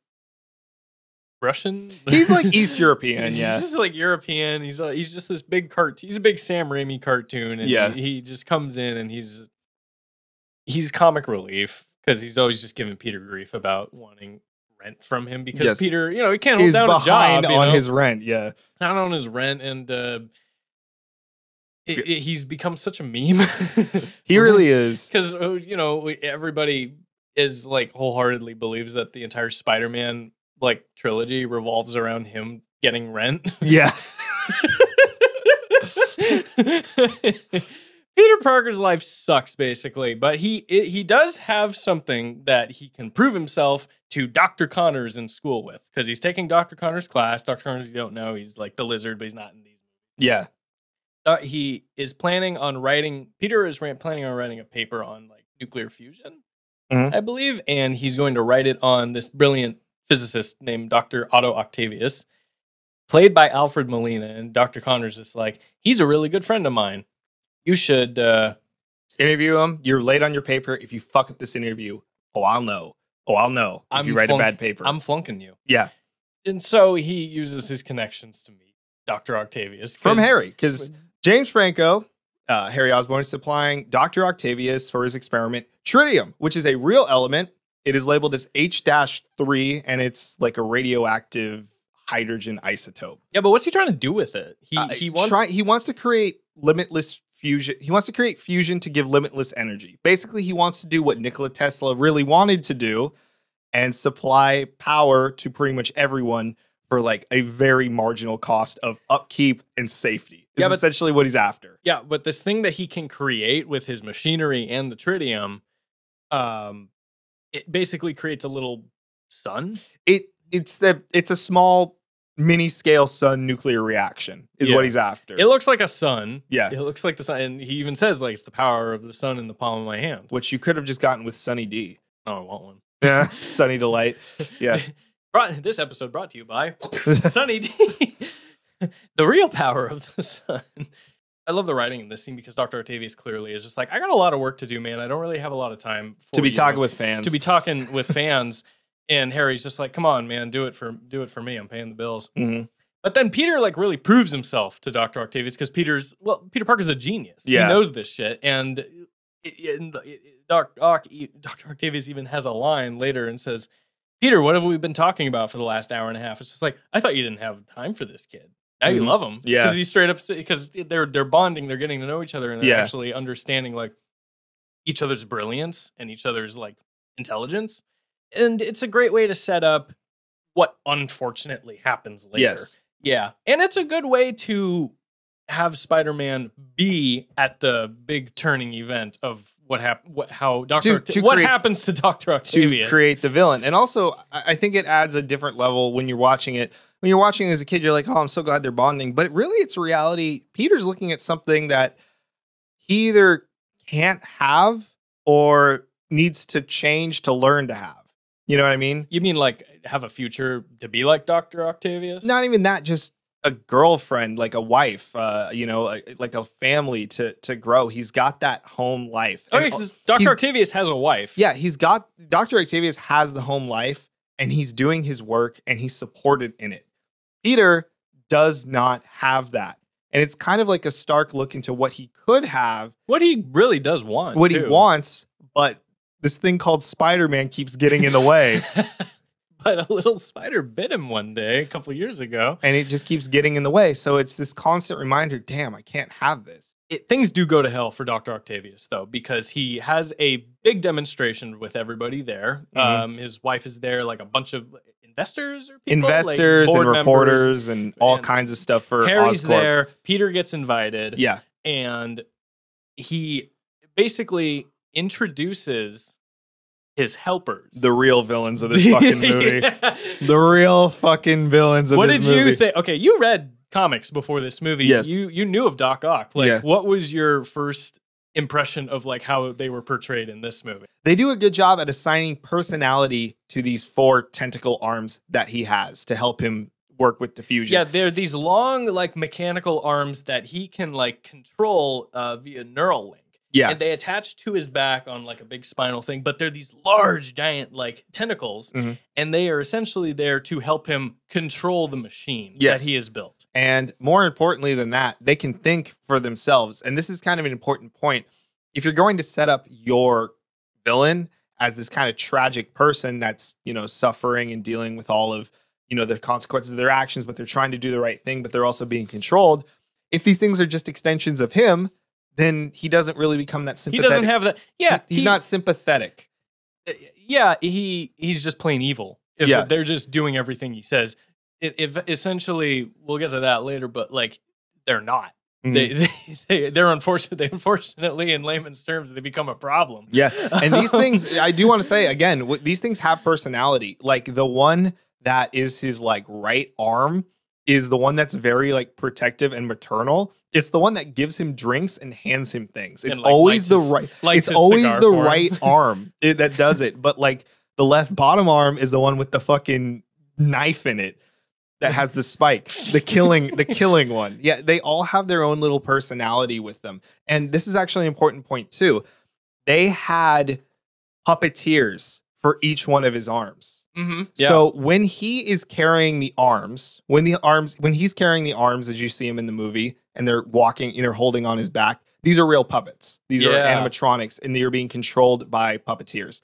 Speaker 2: Russian?
Speaker 1: He's like East European, yeah.
Speaker 2: He's like European. He's uh, he's just this big cart. He's a big Sam Raimi cartoon, and
Speaker 1: Yeah.
Speaker 2: he, he just comes in and he's he's comic relief because he's always just giving Peter grief about wanting rent from him because
Speaker 1: Yes.
Speaker 2: Peter, you know, he can't hold
Speaker 1: Is
Speaker 2: down a job
Speaker 1: on
Speaker 2: know?
Speaker 1: his rent, yeah.
Speaker 2: not on his rent, and uh, it, it- he's become such a meme.
Speaker 1: He really is.
Speaker 2: because you know everybody is like wholeheartedly believes that the entire Spider-Man like trilogy revolves around him getting rent.
Speaker 1: Yeah.
Speaker 2: Peter Parker's life sucks basically, but he it, he does have something that he can prove himself to Dr. Connors in school with because he's taking Dr. Connors' class. Dr. Connors, you don't know, he's like the lizard, but he's not in these.
Speaker 1: Yeah.
Speaker 2: Uh, he is planning on writing. Peter is planning on writing a paper on like nuclear fusion,
Speaker 1: Mhm.
Speaker 2: I believe, and he's going to write it on this brilliant physicist named Dr. Otto Octavius, played by Alfred Molina. And Dr. Connors is like, he's a really good friend of mine. You should uh,
Speaker 1: interview him. You're late on your paper. If you fuck up this interview, oh, I'll know. Oh, I'll know if
Speaker 2: I'm
Speaker 1: you write
Speaker 2: flunk-
Speaker 1: a bad paper.
Speaker 2: I'm flunking you.
Speaker 1: yeah,
Speaker 2: And so he uses his connections to meet Dr. Octavius.
Speaker 1: from Harry because James Franco, uh, Harry Osborn is supplying Dr. Octavius for his experiment tritium, which is a real element. It is labeled as H 3, and it's like a radioactive hydrogen isotope.
Speaker 2: Yeah, but what's he trying to do with it? He
Speaker 1: Uh,
Speaker 2: he wants
Speaker 1: try- he wants to create limitless fusion. He wants to create fusion to give limitless energy. Basically, he wants to do what Nikola Tesla really wanted to do and supply power to pretty much everyone for like a very marginal cost of upkeep and safety. Is
Speaker 2: Yeah, but-
Speaker 1: essentially what he's after.
Speaker 2: Yeah, but this thing that he can create with his machinery and the tritium, um, it basically creates a little sun.
Speaker 1: It it's the it's a small mini scale sun nuclear reaction is
Speaker 2: Yeah.
Speaker 1: what he's after.
Speaker 2: It looks like a sun.
Speaker 1: yeah.
Speaker 2: It looks like the sun, and he even says like it's the power of the sun in the palm of my hand.
Speaker 1: Which you could have just gotten with Sunny D.
Speaker 2: Oh, I want one.
Speaker 1: Yeah. Sunny Delight. Yeah.
Speaker 2: Brought, this episode brought to you by Sunny D. the real power of the sun. I love the writing in this scene because Dr. Octavius clearly is just like, I got a lot of work to do, man. I don't really have a lot of time for
Speaker 1: to be
Speaker 2: you."
Speaker 1: talking with fans.
Speaker 2: to be talking with fans. And Harry's just like, come on, man, do it for do it for me. I'm paying the bills.
Speaker 1: Mhm.
Speaker 2: But then Peter like really proves himself to Dr. Octavius because Peter's well, Peter Parker's a genius.
Speaker 1: Yeah.
Speaker 2: He knows this shit. And, it, it- it- Doc, Doc, Dr. Octavius even has a line later and says, Peter, what have we been talking about for the last hour and a half? It's just like, I thought you didn't have time for this kid. Now you
Speaker 1: Mhm.
Speaker 2: love him.
Speaker 1: Yeah.
Speaker 2: Because he's straight up because they're they're bonding, they're getting to know each other and they're
Speaker 1: Yeah.
Speaker 2: actually understanding like each other's brilliance and each other's like intelligence. And it's a great way to set up what unfortunately happens later.
Speaker 1: Yes.
Speaker 2: Yeah. And it's a good way to have Spider-Man be at the big turning event of what happened what how Dr.
Speaker 1: To- to
Speaker 2: what
Speaker 1: create-
Speaker 2: happens to Dr.
Speaker 1: to
Speaker 2: Octavius.
Speaker 1: create the villain. And also, I think it adds a different level when you're watching it. When you're watching as a kid, you're like, oh, I'm so glad they're bonding. But really, it's reality. Peter's looking at something that he either can't have or needs to change to learn to have. You know what I mean?
Speaker 2: you mean like have a future to be like Dr. Octavius?
Speaker 1: Not even that, just a girlfriend, like a wife, uh, you know, a- like a family to to grow. He's got that home life.
Speaker 2: Okay, 'cause Dr.
Speaker 1: he's-
Speaker 2: Octavius has a wife.
Speaker 1: Yeah, he's got Dr. Octavius has the home life and he's doing his work and he's supported in it. Peter does not have that. And it's kind of like a stark look into what he could have,
Speaker 2: What he really does want.
Speaker 1: what he wants, but this thing called Spider-Man keeps getting in the way
Speaker 2: but a little spider bit him one day a couple years ago.
Speaker 1: and it just keeps getting in the way. So it's this constant reminder, damn, I can't have this.
Speaker 2: it, things do go to hell for Dr. Octavius, though, because he has a big demonstration with everybody there.
Speaker 1: Mhm.
Speaker 2: Um, his wife is there, like a bunch of investors or people, like
Speaker 1: Investors and reporters and all
Speaker 2: and
Speaker 1: kinds of stuff for
Speaker 2: Harry's
Speaker 1: Oscorp.
Speaker 2: there. Peter gets invited.
Speaker 1: Yeah.
Speaker 2: and he basically introduces his helpers.
Speaker 1: The real villains of this fucking movie. The real fucking villains of
Speaker 2: what did
Speaker 1: movie.
Speaker 2: you think? Okay, you read comics before this movie.
Speaker 1: Yes.
Speaker 2: You you knew of Doc Ock. Like,
Speaker 1: Yeah.
Speaker 2: what was your first impression of like how they were portrayed in this movie?
Speaker 1: they do a good job at assigning personality to these four tentacle arms that he has to help him work with diffusion.
Speaker 2: Yeah, they're these long, like mechanical arms that he can like control uh, via neural link.
Speaker 1: Yeah,
Speaker 2: And they attach to his back on like a big spinal thing, but they're these large, giant like tentacles,
Speaker 1: Mhm.
Speaker 2: and they are essentially there to help him control the machine
Speaker 1: Yes.
Speaker 2: that he has built.
Speaker 1: and more importantly than that, they can think for themselves. And this is kind of an important point. If you're going to set up your villain as this kind of tragic person that's you know suffering and dealing with all of you know the consequences of their actions, but they're trying to do the right thing, but they're also being controlled. If these things are just extensions of him, then he doesn't really become that sympathetic.
Speaker 2: He doesn't have that. Yeah,
Speaker 1: he's
Speaker 2: he-
Speaker 1: not sympathetic.
Speaker 2: uh, yeah, he he's just plain evil. If
Speaker 1: Yeah.
Speaker 2: they're just doing everything he says. If, if essentially, we'll get to that later, but like they're not.
Speaker 1: Mhm.
Speaker 2: They, they they they're unfortunate. They unfortunately, in layman's terms, they become a problem.
Speaker 1: Yeah. And these things, I do want to say again, these things have personality. Like the one that is his like right arm is the one that's very like protective and maternal. It's the one that gives him drinks and hands him things. It's
Speaker 2: And, like,
Speaker 1: always the
Speaker 2: his-
Speaker 1: right. It's always the right arm it- that does it. But like the left bottom arm is the one with the fucking knife in it. that has the spike, the killing, the killing one. Yeah, they all have their own little personality with them. And this is actually an important point too. They had puppeteers for each one of his arms.
Speaker 2: Mm-hmm.
Speaker 1: So when he is carrying the arms, when the arms, when he's carrying the arms as you see him in the movie, and they're walking, you know, holding on his back, these are real puppets. These are animatronics, and they are being controlled by puppeteers.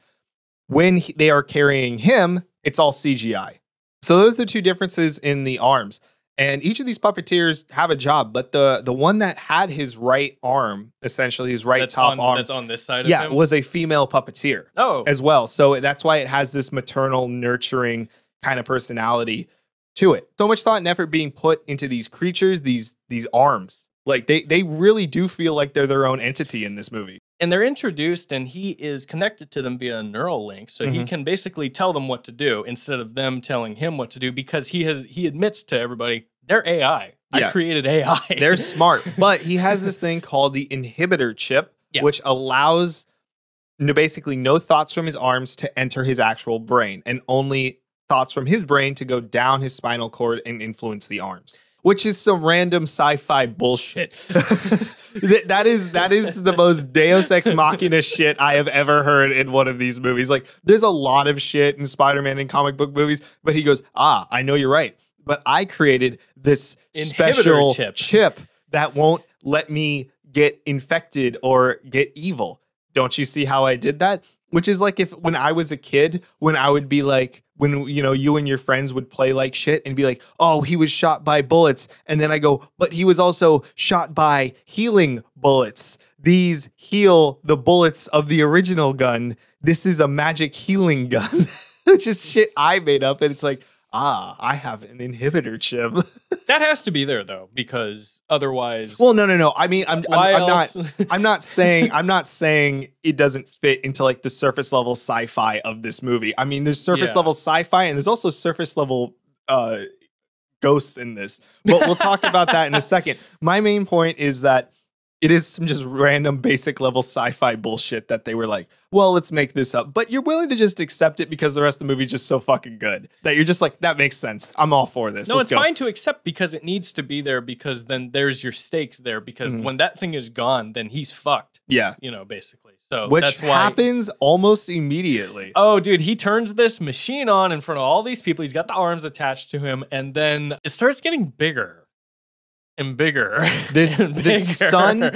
Speaker 1: When he- they are carrying him, it's all CGI. So those are the two differences in the arms. And each of these puppeteers have a job, but the the one that had his right arm, essentially his right
Speaker 2: that's
Speaker 1: top
Speaker 2: on,
Speaker 1: arm,
Speaker 2: That's on this side of
Speaker 1: yeah,
Speaker 2: him.
Speaker 1: was a female puppeteer
Speaker 2: oh,
Speaker 1: as well. So that's why it has this maternal, nurturing kind of personality to it. So much thought and effort being put into these creatures, these these arms. Like they they really do feel like they're their own entity in this movie.
Speaker 2: and they're introduced, and he is connected to them via a neural link, so he
Speaker 1: Mhm.
Speaker 2: can basically tell them what to do instead of them telling him what to do. Because he has he admits to everybody they're AI.
Speaker 1: Yeah.
Speaker 2: I created AI.
Speaker 1: They're smart, but he has this thing called the inhibitor chip,
Speaker 2: Yeah.
Speaker 1: which allows basically no thoughts from his arms to enter his actual brain, and only thoughts from his brain to go down his spinal cord and influence the arms. Which is some random sci-fi bullshit. That is that is the most Deus ex machina shit I have ever heard in one of these movies. Like, there's a lot of shit in Spider-Man and comic book movies, but he goes, "Ah, I know you're right, but I created this
Speaker 2: Inhibitor
Speaker 1: special
Speaker 2: chip."
Speaker 1: chip that won't let me get infected or get evil. Don't you see how I did that? Which is like if when I was a kid, when I would be like, when you know, you and your friends would play like shit and be like, oh, he was shot by bullets. And then I go, but he was also shot by healing bullets. These heal the bullets of the original gun. This is a magic healing gun, which is shit I made up. And it's like, ah, I have an inhibitor chip.
Speaker 2: that has to be there though, because otherwise,
Speaker 1: Well, no, no, no. I mean, I'm, I'm, I'm not. I'm not saying. I'm not saying it doesn't fit into like the surface level sci-fi of this movie. I mean, there's surface
Speaker 2: Yeah.
Speaker 1: level sci-fi, and there's also surface level uh, ghosts in this. But we'll talk about that in a second. My main point is that it is some just random basic level sci-fi bullshit that they were like, well, let's make this up. But you're willing to just accept it because the rest of the movie is just so fucking good that you're just like, that makes sense. I'm all for this.
Speaker 2: No,
Speaker 1: Let's
Speaker 2: it's
Speaker 1: go.
Speaker 2: fine to accept because it needs to be there because then there's your stakes there because
Speaker 1: Mhm.
Speaker 2: when that thing is gone, then he's fucked,
Speaker 1: Yeah.
Speaker 2: you know, basically. So
Speaker 1: Which
Speaker 2: that's why.
Speaker 1: happens almost immediately.
Speaker 2: Oh, dude, he turns this machine on in front of all these people. He's got the arms attached to him, and then it starts getting bigger and bigger.
Speaker 1: This-
Speaker 2: and
Speaker 1: this sun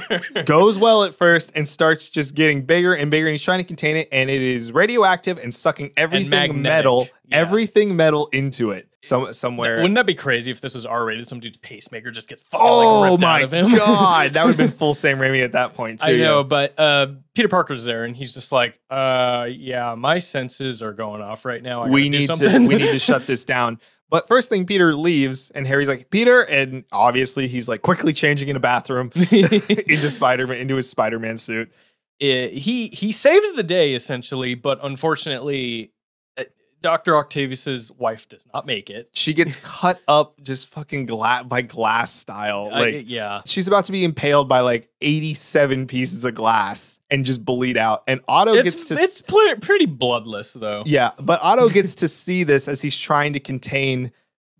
Speaker 1: goes well at first and starts just getting bigger and bigger and he's trying to contain it and it is radioactive and sucking everything
Speaker 2: magnetic,
Speaker 1: metal
Speaker 2: yeah.
Speaker 1: everything metal into it some somewhere
Speaker 2: Wouldn't that be crazy if this was R rated? Some dude's pacemaker just gets fucking
Speaker 1: oh
Speaker 2: like, ripped
Speaker 1: my
Speaker 2: out of him.
Speaker 1: god that would have been full Sam Raimi at that point too
Speaker 2: I know,
Speaker 1: yeah.
Speaker 2: but uh, Peter Parker's there, and he's just like, uh, "Yeah, my senses are going off right now. I
Speaker 1: we need to we need to shut this down but first thing Peter leaves and Harry's like Peter and obviously he's like quickly changing in a bathroom into Spider-Man into his Spider-Man suit.
Speaker 2: It- he he saves the day essentially, but unfortunately, Doctor Octavius's wife does not make it.
Speaker 1: she gets cut up just fucking glass by glass style like
Speaker 2: yeah,
Speaker 1: she's about to be impaled by like 87 pieces of glass and just bleed out. And Otto
Speaker 2: it's
Speaker 1: gets to
Speaker 2: it's pretty bloodless though.
Speaker 1: yeah, but Otto gets to see this as he's trying to contain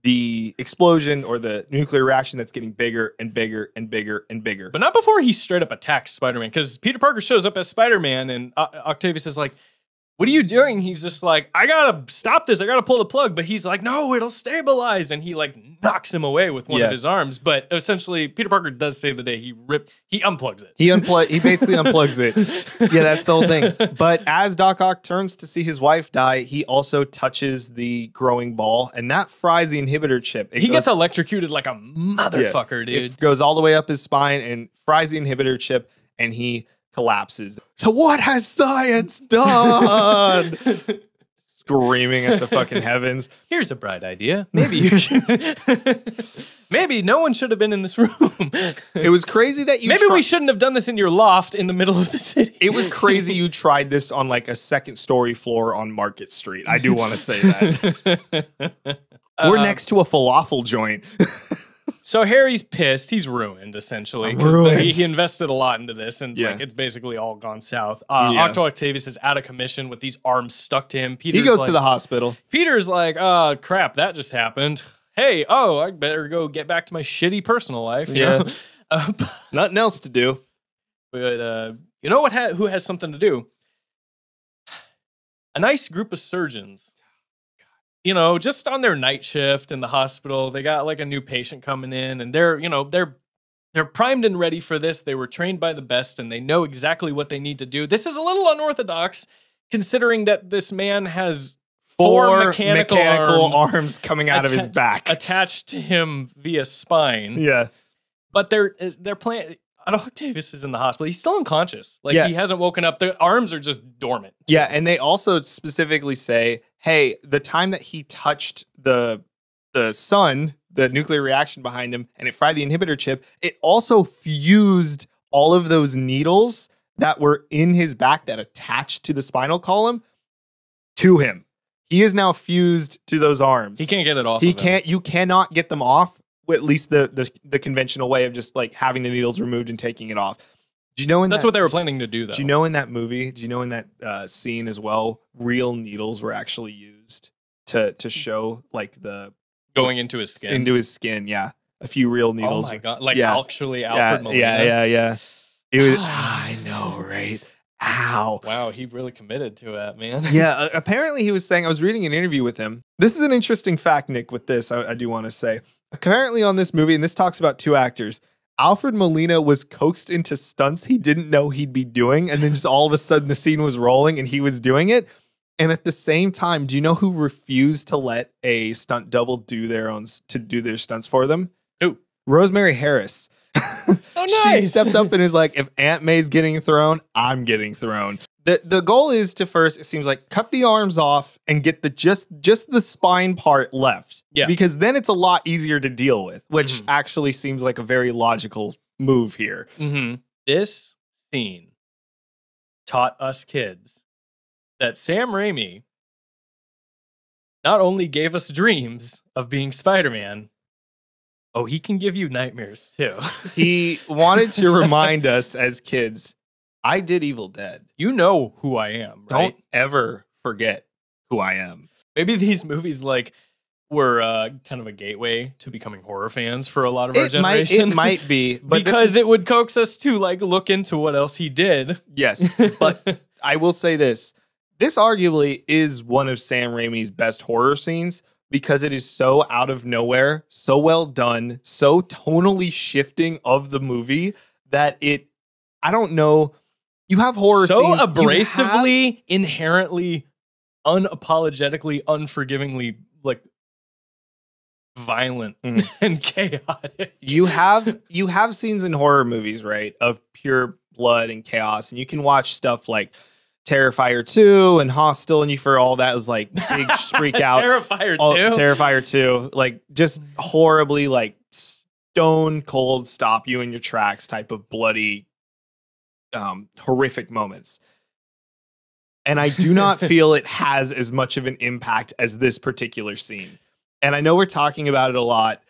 Speaker 1: the explosion or the nuclear reaction that's getting bigger and bigger and bigger and bigger.
Speaker 2: But not before he straight up attacks Spider Man, because Peter Parker shows up as Spider Man, and uh, Octavius is like, "What are you doing?" He's just like, "I gotta stop this. I gotta pull the plug." But he's like, "No, it'll stabilize," and he like knocks him away with one
Speaker 1: Yeah.
Speaker 2: of his arms. But essentially, Peter Parker does save the day. He ripped, he unplugs it.
Speaker 1: he unplug he basically unplugs it. Yeah, that's the whole thing. But as Doc Ock turns to see his wife die, he also touches the growing ball and that fries the inhibitor chip. It
Speaker 2: He
Speaker 1: goes-
Speaker 2: gets electrocuted like a motherfucker, dude.
Speaker 1: It goes all the way up his spine and fries the inhibitor chip, and he collapses. So what has science done? Screaming at the fucking heavens.
Speaker 2: Here's a bright idea. Maybe you should. Maybe no one should have been in this room.
Speaker 1: It was crazy that you.
Speaker 2: Maybe
Speaker 1: tri-
Speaker 2: we shouldn't have done this in your loft in the middle of the city.
Speaker 1: It was crazy you tried this on like a second story floor on Market Street. I do want to say that. We're
Speaker 2: Uh,
Speaker 1: next to a falafel joint.
Speaker 2: So Harry's pissed. He's ruined essentially
Speaker 1: ruined.
Speaker 2: he, he invested a lot into this, and
Speaker 1: Yeah.
Speaker 2: like it's basically all gone south. Uh,
Speaker 1: Yeah.
Speaker 2: Octo Octavius is out of commission with these arms stuck to him. Peter's
Speaker 1: he goes
Speaker 2: like,
Speaker 1: to the hospital.
Speaker 2: Peter's like, "Oh crap, that just happened." hey, oh, I better go get back to my shitty personal life. you
Speaker 1: Yeah.
Speaker 2: know? Uh,
Speaker 1: Nothing else to do.
Speaker 2: but uh, you know what? Ha- who has something to do? A nice group of surgeons. You know, just on their night shift in the hospital, they got like a new patient coming in, and they're you know they're they're primed and ready for this. They were trained by the best, and they know exactly what they need to do. This is a little unorthodox, considering that this man has four,
Speaker 1: Four
Speaker 2: mechanical,
Speaker 1: mechanical,
Speaker 2: arms,
Speaker 1: arms, coming out of his back.
Speaker 2: attached to him via spine
Speaker 1: yeah.
Speaker 2: but they're uh, they're playing. Otto Octavius is in the hospital. He's still unconscious. Like
Speaker 1: Yeah.
Speaker 2: he hasn't woken up. The arms are just dormant.
Speaker 1: Yeah, and they also specifically say, "Hey, the time that he touched the the sun, the nuclear reaction behind him, and it fried the inhibitor chip, it also fused all of those needles that were in his back that attached to the spinal column to him. He is now fused to those arms.
Speaker 2: He can't get it off.
Speaker 1: He
Speaker 2: of
Speaker 1: can't. You cannot get them off. At least the, the the conventional way of just like having the needles removed and taking it off. Do you know in
Speaker 2: That's
Speaker 1: that,
Speaker 2: what they were planning to do, though.
Speaker 1: do you know in that movie? Do you know in that uh, scene as well? Real needles were actually used to to show like the
Speaker 2: going into his skin.
Speaker 1: into his skin. Yeah, a few real needles.
Speaker 2: oh my god! Like
Speaker 1: Yeah.
Speaker 2: actually,
Speaker 1: yeah,
Speaker 2: Alfred Molina.
Speaker 1: yeah, yeah, yeah. It was. I know, right? Ow.
Speaker 2: Wow, he really committed to it, man.
Speaker 1: yeah, uh, apparently he was saying I was reading an interview with him. This is an interesting fact, Nick. With this, I, I do want to say apparently on this movie, and this talks about two actors. Alfred Molina was coaxed into stunts he didn't know he'd be doing, and then just all of a sudden the scene was rolling and he was doing it. And at the same time, do you know who refused to let a stunt double do their own to do their stunts for them?
Speaker 2: Who?
Speaker 1: Rosemary Harris.
Speaker 2: Oh,
Speaker 1: She
Speaker 2: nice.
Speaker 1: stepped up and is like, if Aunt May's getting thrown, I'm getting thrown. The the goal is to first, it seems like, cut the arms off and get the just just the spine part left.
Speaker 2: Yeah.
Speaker 1: Because then it's a lot easier to deal with, which
Speaker 2: Mhm.
Speaker 1: actually seems like a very logical move here.
Speaker 2: hmm This scene taught us kids that Sam Raimi not only gave us dreams of being Spider-Man, oh, he can give you nightmares too.
Speaker 1: He wanted to remind us as kids, I did Evil Dead.
Speaker 2: you know who I am, right?
Speaker 1: Don't ever forget who I am.
Speaker 2: Maybe these movies like were uh, kind of a gateway to becoming horror fans for a lot of our
Speaker 1: It might,
Speaker 2: generation.
Speaker 1: it might be, but
Speaker 2: because
Speaker 1: is-
Speaker 2: it would coax us to like look into what else he did.
Speaker 1: Yes, but I will say this. This arguably is one of Sam Raimi's best horror scenes because it is so out of nowhere, so well done, so tonally shifting of the movie that it I don't know. You have horror
Speaker 2: so
Speaker 1: scenes you have-
Speaker 2: abrasively, inherently, unapologetically, unforgivingly, like violent
Speaker 1: Mhm.
Speaker 2: and chaotic.
Speaker 1: you have you have scenes in horror movies, right, of pure blood and chaos, and you can watch stuff like Terrifier 2 and Hostel, and you for all that was like big freak out.
Speaker 2: Terrifier
Speaker 1: Oh,
Speaker 2: too.
Speaker 1: Terrifier 2. Like just horribly like stone cold stop you in your tracks type of bloody um horrific moments. And I do not feel it has as much of an impact as this particular scene. And I know we're talking about it a lot,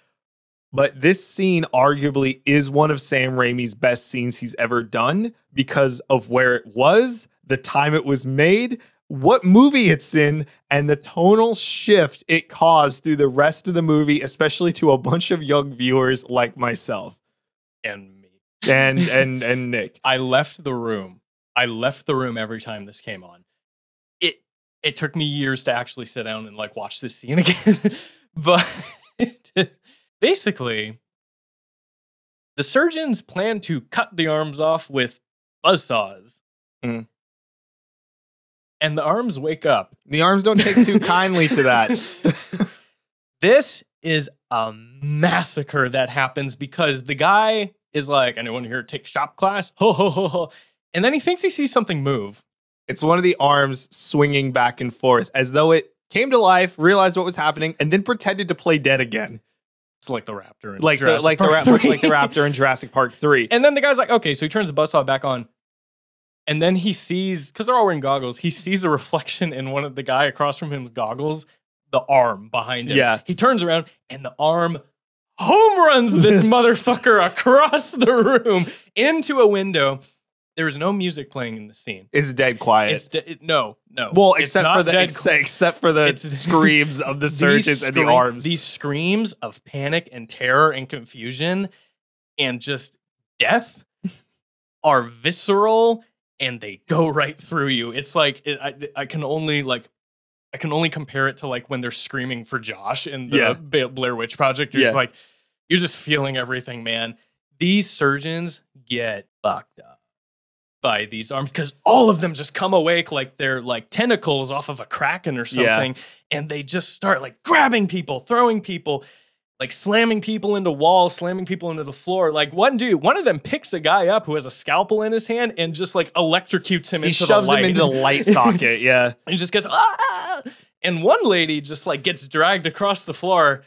Speaker 1: but this scene arguably is one of Sam Raimi's best scenes he's ever done because of where it was, the time it was made, what movie it's in, and the tonal shift it caused through the rest of the movie, especially to a bunch of young viewers like myself
Speaker 2: and me.
Speaker 1: And and and Nick.
Speaker 2: I left the room. I left the room every time this came on. It it took me years to actually sit down and like watch this scene again. but basically, the surgeons plan to cut the arms off with buzzsaws.
Speaker 1: Mhm.
Speaker 2: And the arms wake up.
Speaker 1: The arms don't take too kindly to that.
Speaker 2: this is a massacre that happens because the guy is like, anyone here take shop class? Ho ho ho ho. And then he thinks he sees something move.
Speaker 1: It's one of the arms swinging back and forth as though it came to life, realized what was happening, and then pretended to play dead again.
Speaker 2: It's like the raptor. In
Speaker 1: Like the
Speaker 2: Jurassic
Speaker 1: like the
Speaker 2: Park
Speaker 1: ra- much like the raptor in Jurassic Park 3.
Speaker 2: And then the guy's like, okay, so he turns the buzzsaw back on. And then he sees, because they're all wearing goggles, he sees a reflection in one of the guy across from him with goggles, the arm behind him.
Speaker 1: Yeah.
Speaker 2: He turns around and the arm home runs this motherfucker across the room into a window. there's no music playing in the scene.
Speaker 1: It's dead quiet.
Speaker 2: It's de- no, no.
Speaker 1: well, except for the ex- except for the
Speaker 2: It's-
Speaker 1: screams of the surgeons and the arms.
Speaker 2: These screams of panic and terror and confusion and just death are visceral and they go right through you. It's like it, I, I can only like I can only compare it to like when they're screaming for Josh in the
Speaker 1: Yeah.
Speaker 2: Blair Witch Project. You're just like you're just feeling everything, man. These surgeons get fucked up by these arms because all of them just come awake like they're like tentacles off of a kraken or
Speaker 1: Yeah.
Speaker 2: something, and they just start like grabbing people, throwing people, like slamming people into walls, slamming people into the floor. Like one dude, one of them picks a guy up who has a scalpel in his hand and just like electrocutes him
Speaker 1: he
Speaker 2: into
Speaker 1: shoves
Speaker 2: the
Speaker 1: him into the light socket. Yeah.
Speaker 2: and just gets ah! and one lady just like gets dragged across the floor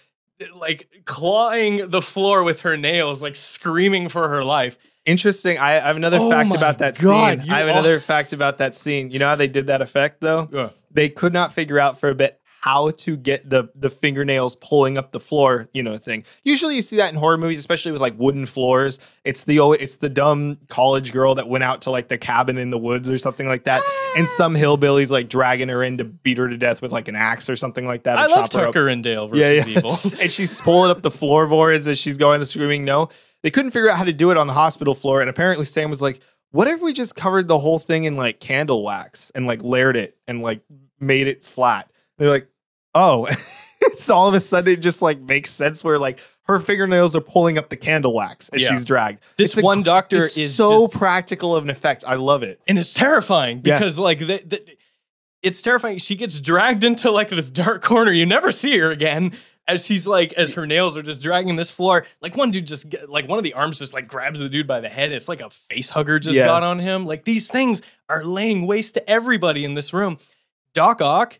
Speaker 2: like clawing the floor with her nails like screaming for her life
Speaker 1: Interesting. I, I have another
Speaker 2: Oh
Speaker 1: fact about that
Speaker 2: God,
Speaker 1: scene. I have
Speaker 2: are-
Speaker 1: another fact about that scene. You know how they did that effect though? Yeah. They could not figure out for a bit how to get the the fingernails pulling up the floor, you know, thing. Usually you see that in horror movies, especially with like wooden floors. It's the it's the dumb college girl that went out to like the cabin in the woods or something like that, and some hillbillies like dragging her in to beat her to death with like an axe or something like that.
Speaker 2: i love
Speaker 1: her up.
Speaker 2: and dale versus
Speaker 1: Yeah, yeah.
Speaker 2: evil
Speaker 1: and she's pulling up the floorboards as she's going to screaming no. They couldn't figure out how to do it on the hospital floor, and apparently Sam was like, "What if we just covered the whole thing in like candle wax and like layered it and like made it flat?" They're like, "Oh." so all of a sudden it just like makes sense where like her fingernails are pulling up the candle wax as
Speaker 2: Yeah.
Speaker 1: she's dragged.
Speaker 2: this
Speaker 1: It's a-
Speaker 2: one doctor
Speaker 1: it's
Speaker 2: is
Speaker 1: so
Speaker 2: just-
Speaker 1: practical of an effect. I love it.
Speaker 2: and it's terrifying
Speaker 1: Yeah.
Speaker 2: because like the, the, it's terrifying she gets dragged into like this dark corner you never see her again as she's like as her nails are just dragging this floor like one dude just get, like one of the arms just like grabs the dude by the head it's like a face hugger just
Speaker 1: Yeah.
Speaker 2: got on him like these things are laying waste to everybody in this room doc ock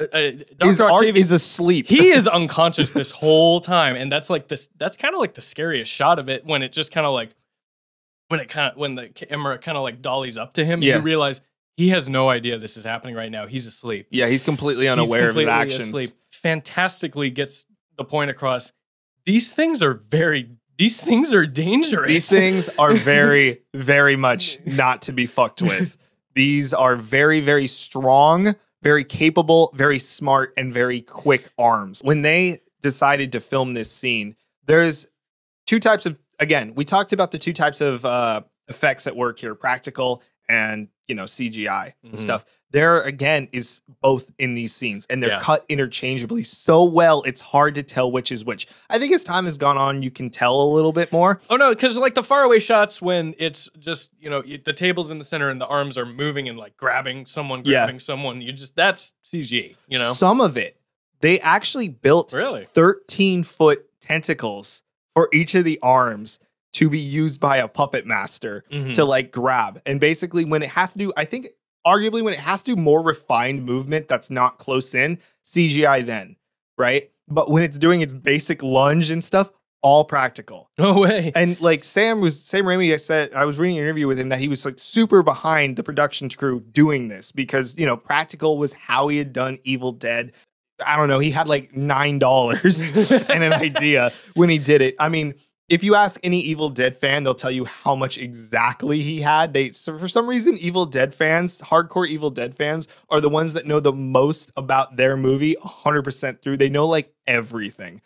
Speaker 2: uh, uh, Dr.
Speaker 1: is asleep.
Speaker 2: he is unconscious this whole time and that's like this that's kind of like the scariest shot of it when it just kind of like when it kind of when the camera kind of like dollies up to him
Speaker 1: Yeah.
Speaker 2: you realize he has no idea this is happening right now he's asleep
Speaker 1: yeah, he's completely unaware
Speaker 2: he's
Speaker 1: of his
Speaker 2: completely
Speaker 1: actions.
Speaker 2: asleep fantastically gets the point across these things are very these things are dangerous
Speaker 1: These things are very, very much not to be fucked with. These are very, very strong, very capable, very smart, and very quick arms. When they decided to film this scene, there's two types of, again, we talked about the two types of uh, effects at work here practical and, you know, CGI and
Speaker 2: Mhm.
Speaker 1: stuff. There, again, is both in these scenes, and they're
Speaker 2: Yeah.
Speaker 1: cut interchangeably so well, it's hard to tell which is which. I think as time has gone on, you can tell a little bit more.
Speaker 2: Oh no, because like the faraway shots when it's just you know the table's in the center and the arms are moving and like grabbing someone,
Speaker 1: Yeah.
Speaker 2: grabbing someone. You just that's CG, you know.
Speaker 1: Some of it, they actually built
Speaker 2: Really?
Speaker 1: 13 foot tentacles for each of the arms to be used by a puppet master
Speaker 2: Mhm.
Speaker 1: to like grab. And basically, when it has to do, I think arguably when it has to do more refined movement that's not close in, CGI then, right? But when it's doing its basic lunge and stuff, all practical.
Speaker 2: No way.
Speaker 1: And like Sam was Sam Raimi I said I was reading an interview with him that he was like super behind the production crew doing this because you know practical was how he had done Evil Dead. I don't know, he had like nine dollars and an idea when he did it. I mean, if you ask any Evil Dead fan, they'll tell you how much exactly he had. They so for some reason, Evil Dead fans, hardcore Evil Dead fans, are the ones that know the most about their movie 100% through. They know like everything.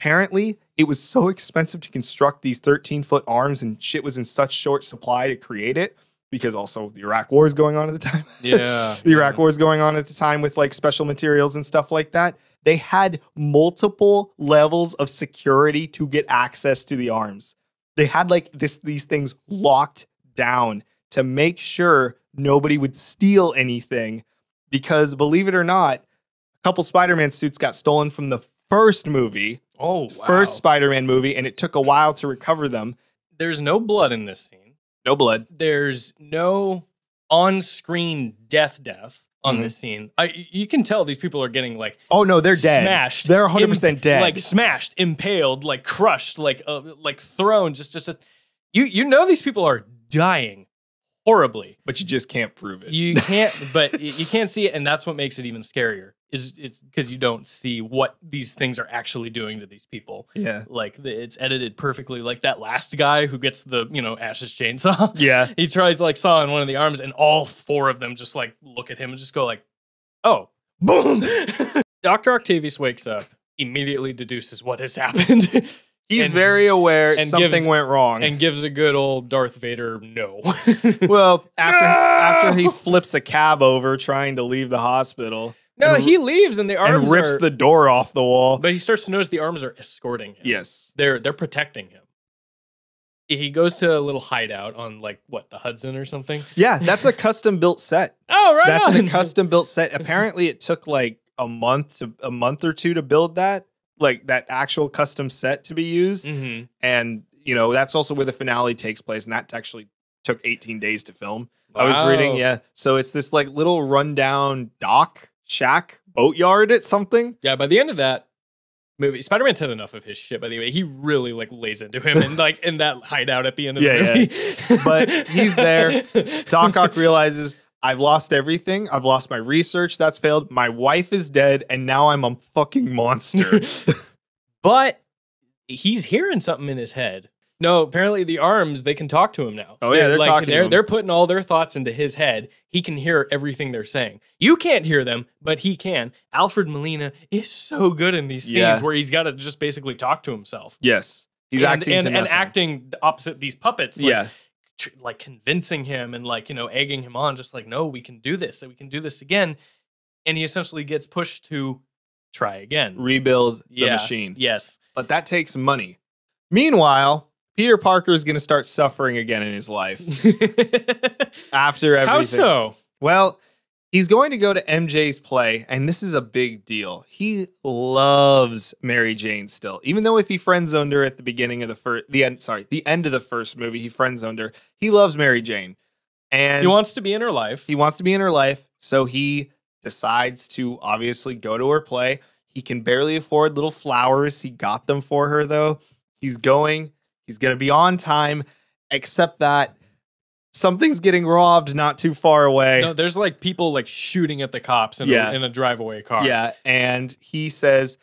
Speaker 1: Apparently, it was so expensive to construct these 13 foot arms and shit was in such short supply to create it because also the Iraq war is going on at the time.
Speaker 2: Yeah,
Speaker 1: the Iraq
Speaker 2: yeah.
Speaker 1: war is going on at the time with like special materials and stuff like that. They had multiple levels of security to get access to the arms. They had like this these things locked down to make sure nobody would steal anything because believe it or not, a couple Spider-Man suits got stolen from the first movie,
Speaker 2: Oh, wow.
Speaker 1: first Spider-Man movie and it took a while to recover them.
Speaker 2: There's no blood in this scene.
Speaker 1: No blood.
Speaker 2: There's no on-screen death death on
Speaker 1: Mhm.
Speaker 2: this scene. I you can tell these people are getting like
Speaker 1: Oh no, they're dead.
Speaker 2: smashed.
Speaker 1: They're 100% dead.
Speaker 2: Like smashed, impaled, like crushed, like uh, like thrown. Just just a, you you know these people are dying horribly.
Speaker 1: but you just can't prove it.
Speaker 2: You can't, but you can't see it, and that's what makes it even scarier. Is it's because you don't see what these things are actually doing to these people.
Speaker 1: Yeah.
Speaker 2: Like the, it's edited perfectly. Like that last guy who gets the you know Ash's chainsaw.
Speaker 1: Yeah.
Speaker 2: he tries like saw sawing one of the arms, and all four of them just like look at him and just go like, "Oh, boom!" Doctor Octavius wakes up, immediately deduces what has happened,
Speaker 1: He's
Speaker 2: And-
Speaker 1: very aware
Speaker 2: and
Speaker 1: something
Speaker 2: gives-
Speaker 1: went wrong.
Speaker 2: and gives a good old Darth Vader no.
Speaker 1: well, after after he flips a cab over trying to leave the hospital
Speaker 2: no, he leaves, and the arms
Speaker 1: and rips
Speaker 2: are-
Speaker 1: the door off the wall.
Speaker 2: But he starts to notice the arms are escorting him.
Speaker 1: yes.
Speaker 2: they're they're protecting him. He goes to a little hideout on like what the Hudson or something.
Speaker 1: Yeah, that's a custom built set.
Speaker 2: Oh, right.
Speaker 1: That's
Speaker 2: on.
Speaker 1: an custom built set. Apparently, it took like a month to a month or two to build that, like that actual custom set to be used.
Speaker 2: Mhm.
Speaker 1: And you know, that's also where the finale takes place, and that actually took 18 days to film. I was reading, yeah. So it's this like little rundown dock shack boatyard at something.
Speaker 2: Yeah, by the end of that movie, Spider Man's had enough of his shit. By the way, he really like lays into him and like in that hideout at the end of
Speaker 1: Yeah,
Speaker 2: the movie.
Speaker 1: But he's there. Doc Ock realizes I've lost everything. I've lost my research. That's failed. My wife is dead, and now I'm a fucking monster.
Speaker 2: but he's hearing something in his head. No, apparently the arms they can talk to him now.
Speaker 1: Oh, yeah, they're
Speaker 2: like
Speaker 1: talking to
Speaker 2: they're
Speaker 1: him.
Speaker 2: they're putting all their thoughts into his head. He can hear everything they're saying. You can't hear them, but he can. Alfred Molina is so good in these scenes
Speaker 1: Yeah.
Speaker 2: where he's got to just basically talk to himself.
Speaker 1: yes, he's
Speaker 2: and,
Speaker 1: acting
Speaker 2: and, and acting opposite these puppets. Like,
Speaker 1: yeah,
Speaker 2: tr- like convincing him and like you know egging him on, just like no, we can do this, we can do this again. And he essentially gets pushed to try again.
Speaker 1: rebuild the
Speaker 2: yeah.
Speaker 1: machine.
Speaker 2: Yes.
Speaker 1: But that takes money. Meanwhile, Peter Parker is going to start suffering again in his life after everything.
Speaker 2: How so?
Speaker 1: Well, he's going to go to MJ's play, and this is a big deal. He loves Mary Jane still, even though if he friend zoned her at the beginning of the first, the end, sorry, the end of the first movie, he friend zoned her. He loves Mary Jane, and
Speaker 2: He wants to be in her life.
Speaker 1: he wants to be in her life, so he decides to obviously go to her play. He can barely afford little flowers. He got them for her though. He's going. He's going to be on time, except that something's getting robbed not too far away.
Speaker 2: no, there's like people like shooting at the cops in,
Speaker 1: Yeah.
Speaker 2: a, in a drive away car.
Speaker 1: Yeah, and he says,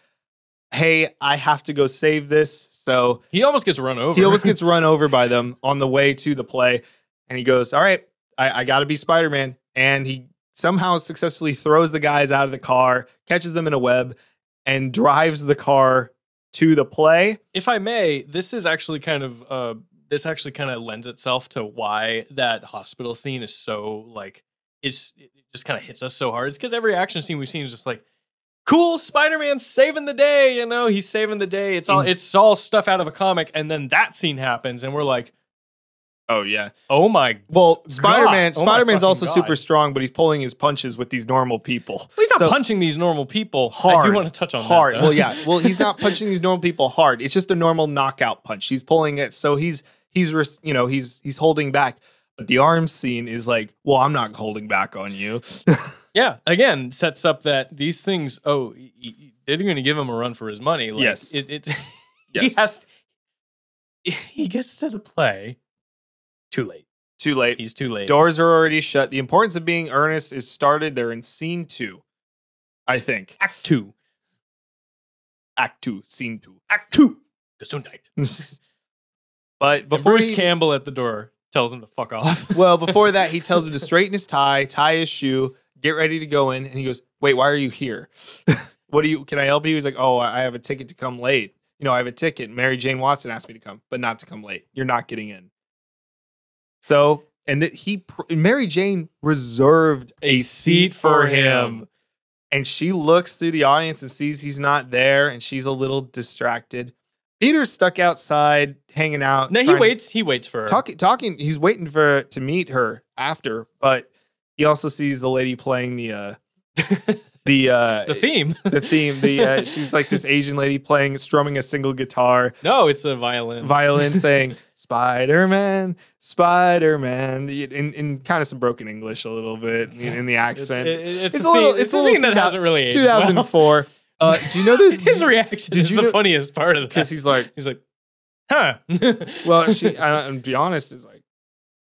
Speaker 1: "Hey, I have to go save this." So
Speaker 2: He almost gets run over.
Speaker 1: he almost gets run over by them on the way to the play, and he goes, "All right, I, I got to be Spider Man," and he somehow successfully throws the guys out of the car, catches them in a web, and drives the car to the play.
Speaker 2: if I may, this is actually kind of uh this actually kind of lends itself to why that hospital scene is so like is it just kind of hits us so hard. It's because every action scene we've seen is just like cool Spider-Man saving the day, you know, he's saving the day. It's all
Speaker 1: Mm.
Speaker 2: it's all stuff out of a comic, and then that scene happens, and we're like,
Speaker 1: Oh yeah.
Speaker 2: oh my
Speaker 1: Well, Spider Man.
Speaker 2: Oh
Speaker 1: Spider Man's also
Speaker 2: God.
Speaker 1: super strong, but he's pulling his punches with these normal people.
Speaker 2: He's not
Speaker 1: So-
Speaker 2: punching these normal people.
Speaker 1: hard.
Speaker 2: I do want to touch on
Speaker 1: hard.
Speaker 2: that.
Speaker 1: well, yeah. Well, he's not punching these normal people hard. It's just a normal knockout punch. He's pulling it, so he's he's res- you know he's he's holding back. But the arms scene is like, well, I'm not holding back on you.
Speaker 2: yeah. Again, sets up that these things. Oh, y- y- they're going to give him a run for his money. Like,
Speaker 1: Yes.
Speaker 2: It, it's
Speaker 1: Yes.
Speaker 2: he has. He gets to the play. Too late.
Speaker 1: Too late.
Speaker 2: He's too late.
Speaker 1: Doors are already shut. The importance of being earnest is started. They're in scene two, I think.
Speaker 2: Act two.
Speaker 1: Act two, scene two.
Speaker 2: Act two. Gesundheit.
Speaker 1: but
Speaker 2: Before
Speaker 1: before
Speaker 2: Bruce
Speaker 1: he,
Speaker 2: Campbell at the door tells him to fuck off.
Speaker 1: well, before that, he tells him to straighten his tie, tie his shoe, get ready to go in. And he goes, Wait, why are you here? what do you, can I help you? He's like, Oh, I have a ticket to come late. You know, I have a ticket. Mary Jane Watson asked me to come, but not to come late. You're not getting in. So, and that he, Mary Jane reserved
Speaker 2: A seat for him.
Speaker 1: And she looks through the audience and sees he's not there and she's a little distracted. Peter's stuck outside hanging out.
Speaker 2: no, he waits. He waits for her.
Speaker 1: talking talking he's waiting for to meet her after but he also sees the lady playing the uh the uh
Speaker 2: the theme.
Speaker 1: the theme the uh she's like this asian lady playing strumming a single guitar
Speaker 2: no, it's a violin.
Speaker 1: violin saying spider-man spider-man in, in kind of some broken english a little bit in, in the
Speaker 2: It's,
Speaker 1: accent
Speaker 2: it- it's,
Speaker 1: It's
Speaker 2: a,
Speaker 1: a little-
Speaker 2: scene,
Speaker 1: it's
Speaker 2: it's
Speaker 1: a
Speaker 2: a scene that hasn't really aged well.
Speaker 1: 2004 uh do you know this
Speaker 2: His reaction
Speaker 1: Did
Speaker 2: is
Speaker 1: you
Speaker 2: the
Speaker 1: know-
Speaker 2: funniest part of
Speaker 1: because he's like
Speaker 2: He's like, huh.
Speaker 1: well, she, I, and to be honest, is like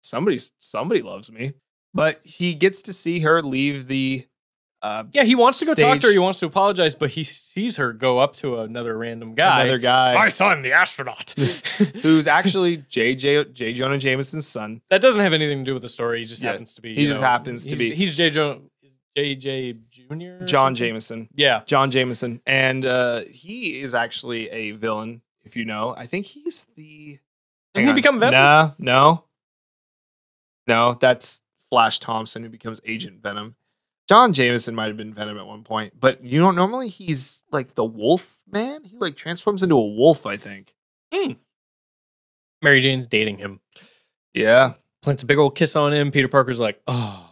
Speaker 1: somebody, somebody loves me. But he gets to see her leave the uh,
Speaker 2: Yeah, he wants to go talk to her. He wants to apologize, but he sees her go up to another random guy.
Speaker 1: another guy
Speaker 2: My son, the astronaut.
Speaker 1: who's actually J. J. J. Jonah Jameson's son.
Speaker 2: that doesn't have anything to do with the story. He just
Speaker 1: Yeah,
Speaker 2: happens to be.
Speaker 1: he just
Speaker 2: know,
Speaker 1: happens to be-
Speaker 2: He's J. JJ Junior.
Speaker 1: John Jameson.
Speaker 2: Yeah.
Speaker 1: John Jameson, and uh, he is actually a villain. If you know, I think he's the.
Speaker 2: Doesn't he become Venom?
Speaker 1: Nah, no, no. That's Flash Thompson who becomes Agent Venom. John Jameson might have been Venom at one point, but you know, normally he's like the Wolf Man. He like transforms into a wolf. I think. Hmm.
Speaker 2: Mary Jane's dating him.
Speaker 1: Yeah,
Speaker 2: Plants a big old kiss on him. Peter Parker's like, oh.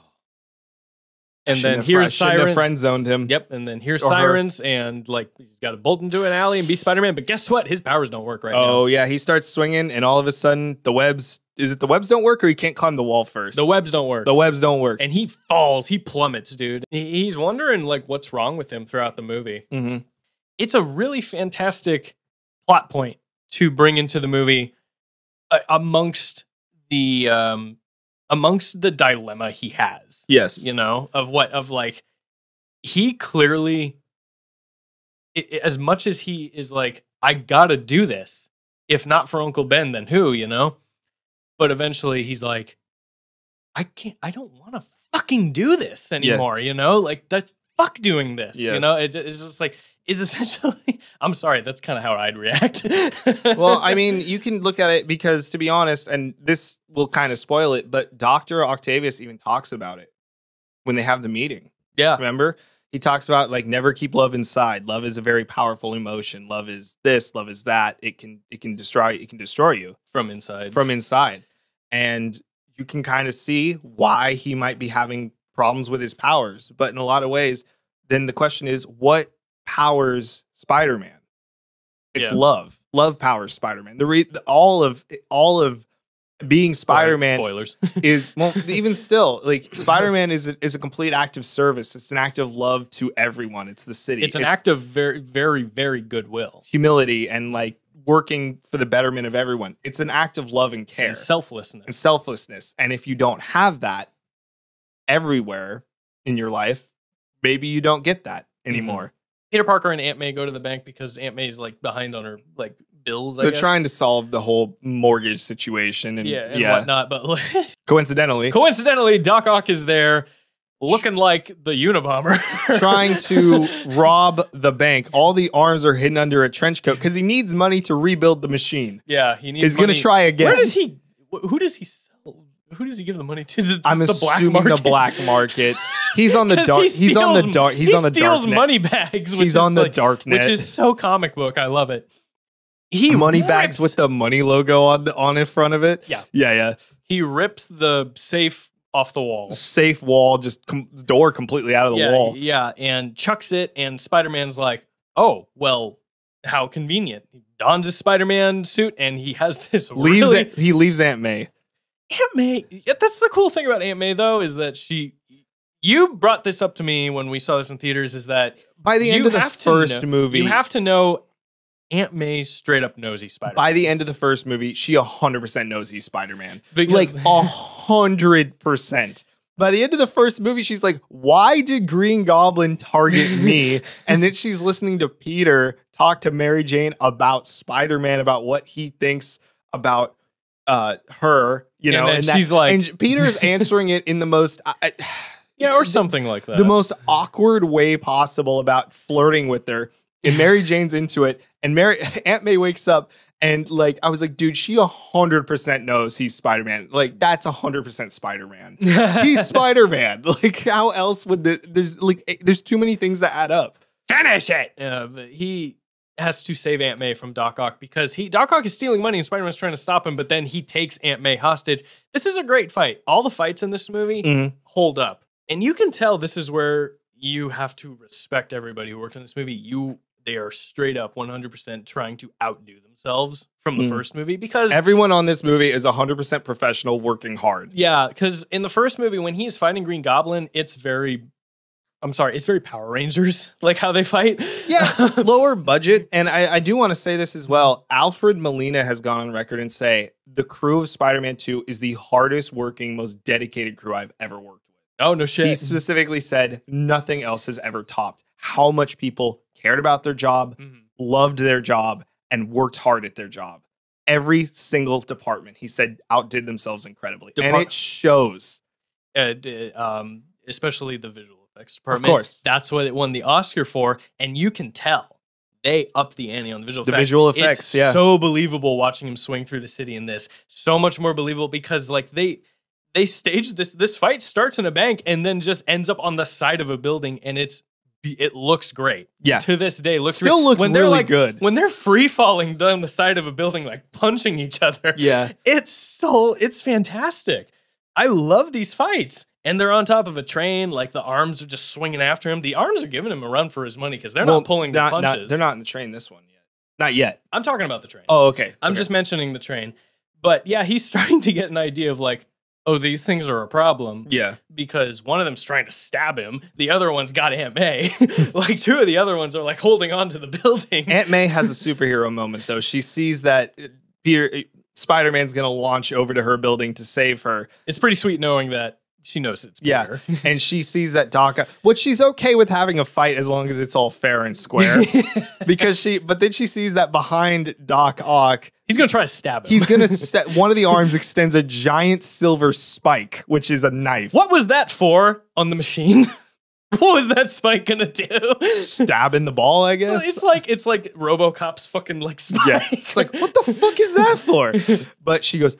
Speaker 2: And
Speaker 1: Shouldn't
Speaker 2: then here's
Speaker 1: fri- shouldn't have
Speaker 2: Siren.
Speaker 1: friend zoned him.
Speaker 2: Yep. And then here's
Speaker 1: Or her.
Speaker 2: Sirens, and like he's got to bolt into an alley and be Spider Man. But guess what? His powers don't work right now.
Speaker 1: Oh yeah, he starts swinging, and all of a sudden the webs. Is it the webs don't work, or he can't climb the wall first?
Speaker 2: The webs don't work.
Speaker 1: The webs don't work.
Speaker 2: and he falls. He plummets, dude. He- He's wondering like what's wrong with him throughout the movie.
Speaker 1: hmm
Speaker 2: It's a really fantastic plot point to bring into the movie uh, amongst the um amongst the dilemma he has.
Speaker 1: Yes.
Speaker 2: You know, of what of like he clearly i- i- as much as he is like I got to do this. If not for Uncle Ben, then who, you know? But eventually he's like I can't I don't want to fucking do this anymore, you know? Like that's fuck doing this, you know? It, it's just like is essentially I'm sorry, that's kind of how I'd react.
Speaker 1: well, I mean, you can look at it because, to be honest, and this will kind of spoil it, but Doctor Octavius even talks about it when they have the meeting.
Speaker 2: yeah.
Speaker 1: Remember, he talks about like never keep love inside. Love is a very powerful emotion. Love is this. Love is that. It can it can destroy it can destroy you
Speaker 2: From inside.
Speaker 1: from inside, and you can kind of see why he might be having problems with his powers. But in a lot of ways, then the question is, what powers Spider Man? It's
Speaker 2: Yeah.
Speaker 1: love. Love powers Spider Man. The, re- the all of all of being Spider Man
Speaker 2: Spoilers.
Speaker 1: is well, even still like Spider Man is a, is a complete act of service. It's an act of love to everyone. It's the city.
Speaker 2: it's an act of very, very, very goodwill
Speaker 1: humility and like working for the betterment of everyone. It's an act of love and care
Speaker 2: and selflessness.
Speaker 1: and selflessness. And if you don't have that everywhere in your life, maybe you don't get that
Speaker 2: Mm-hmm.
Speaker 1: anymore.
Speaker 2: Peter Parker and Aunt May go to the bank because Aunt May's like behind on her like bills. I
Speaker 1: They're
Speaker 2: guess.
Speaker 1: trying to solve the whole mortgage situation and
Speaker 2: yeah,
Speaker 1: yeah,
Speaker 2: whatnot. But like,
Speaker 1: coincidentally,
Speaker 2: coincidentally, Doc Ock is there, looking like the Unabomber,
Speaker 1: trying to rob the bank. All the arms are hidden under a trench coat because he needs money to rebuild the machine.
Speaker 2: yeah, he needs.
Speaker 1: He's going to try again.
Speaker 2: Where does he? Who does he sell? Who does he give the money to? Just
Speaker 1: I'm
Speaker 2: the black
Speaker 1: assuming
Speaker 2: market.
Speaker 1: the black market. He's on the dark.
Speaker 2: he
Speaker 1: He's on the dark. He's
Speaker 2: he
Speaker 1: on the
Speaker 2: steals
Speaker 1: dark net.
Speaker 2: money bags. Which
Speaker 1: He's
Speaker 2: is
Speaker 1: on the
Speaker 2: like-
Speaker 1: dark net.
Speaker 2: which is so comic book. I love it. He
Speaker 1: money bags with the money logo on the, on in front of it.
Speaker 2: Yeah.
Speaker 1: yeah, yeah.
Speaker 2: he rips the safe off the wall.
Speaker 1: Safe wall, just com- door completely out of the
Speaker 2: yeah,
Speaker 1: wall.
Speaker 2: yeah, and chucks it, and Spider Man's like, "Oh, well, how convenient." He dons his Spider Man suit, and he has this
Speaker 1: Leaves
Speaker 2: really.
Speaker 1: He leaves Aunt May.
Speaker 2: Aunt May. That's the cool thing about Aunt May, though, is that she. You brought this up to me when we saw this in theaters. Is that
Speaker 1: By the end of the first
Speaker 2: know-
Speaker 1: movie,
Speaker 2: you have to know Aunt May's straight up nosy Spider.
Speaker 1: by the end of the first movie, she hundred percent knows he's Spider Man.
Speaker 2: Because-
Speaker 1: Like a hundred percent. By the end of the first movie, she's like, "Why did Green Goblin target me?" and then she's listening to Peter talk to Mary Jane about Spider Man, about what he thinks about uh her. You
Speaker 2: And
Speaker 1: know,
Speaker 2: then
Speaker 1: that-
Speaker 2: she's like-
Speaker 1: and Peter's answering it in the most. I, I-
Speaker 2: yeah, or something like that.
Speaker 1: the most awkward way possible about flirting with her. And Mary Jane's into it. And Mary Aunt May wakes up and like I was like, dude, she hundred percent knows he's Spider Man. Like that's hundred percent Spider Man. He's Spider Man. Like how else would the there's like eh, there's too many things that add up.
Speaker 2: finish it. Uh, but he has to save Aunt May from Doc Ock because he Doc Ock is stealing money and Spider Man's trying to stop him, but then he takes Aunt May hostage. This is a great fight. All the fights in this movie
Speaker 1: Mhm.
Speaker 2: hold up, and you can tell this is where you have to respect everybody who works in this movie. You they are straight up 100% trying to outdo themselves from the
Speaker 1: Mhm.
Speaker 2: first movie because
Speaker 1: Everyone on this movie is hundred percent professional, working hard.
Speaker 2: yeah, because in the first movie when he's fighting Green Goblin, it's very I'm sorry, it's very Power Rangers, like how they fight.
Speaker 1: Yeah, lower budget. And I, I do want to say this as well. Alfred Molina has gone on record and say the crew of Spider-Man 2 is the hardest working, most dedicated crew I've ever worked with.
Speaker 2: Oh no shit.
Speaker 1: He specifically said nothing else has ever topped how much people cared about their job,
Speaker 2: Mhm.
Speaker 1: loved their job, and worked hard at their job. Every single department, he said, outdid themselves incredibly. and it shows.
Speaker 2: uh, um, especially the visual effects department.
Speaker 1: Of course.
Speaker 2: that's what it won the Oscar for, and you can tell they upped the ante on the visual
Speaker 1: The
Speaker 2: effects.
Speaker 1: visual
Speaker 2: It's
Speaker 1: effects, yeah.
Speaker 2: so believable watching him swing through the city in this. So much more believable because like they they staged this. This fight starts in a bank and then just ends up on the side of a building, and it's it looks great.
Speaker 1: Yeah.
Speaker 2: to this day, looks
Speaker 1: Still
Speaker 2: re-
Speaker 1: looks
Speaker 2: when they're
Speaker 1: really
Speaker 2: like,
Speaker 1: good.
Speaker 2: when they're free falling down the side of a building, like punching each other.
Speaker 1: Yeah.
Speaker 2: It's so it's fantastic. I love these fights. And they're on top of a train, like the arms are just swinging after him. The arms are giving him a run for his money because they're
Speaker 1: Well,
Speaker 2: not pulling the
Speaker 1: not- not-
Speaker 2: punches.
Speaker 1: they're not in the train this one yet. Not yet.
Speaker 2: I'm talking about the train.
Speaker 1: Oh, okay.
Speaker 2: I'm
Speaker 1: Okay.
Speaker 2: just mentioning the train. But yeah, he's starting to get an idea of like, oh, these things are a problem
Speaker 1: Yeah.
Speaker 2: because one of them's trying to stab him. The other one's got Aunt May. like two of the other ones are like holding on to the building.
Speaker 1: Aunt May has a superhero moment though. She sees that uh, Peter Spider Man's gonna launch over to her building to save her,
Speaker 2: it's pretty sweet knowing that she knows it's
Speaker 1: Yeah. And she sees that Doc. Which she's okay with having a fight as long as it's all fair and square. because she, but then she sees that behind Doc Ock,
Speaker 2: he's gonna try to stab him.
Speaker 1: he's gonna st- one of the arms extends a giant silver spike, which is a knife.
Speaker 2: What was that for on the machine? what was that spike gonna do?
Speaker 1: Stabbing the ball, I
Speaker 2: So
Speaker 1: guess.
Speaker 2: it's like it's like RoboCop's fucking like spike.
Speaker 1: yeah, it's like what the fuck is that for? But she goes,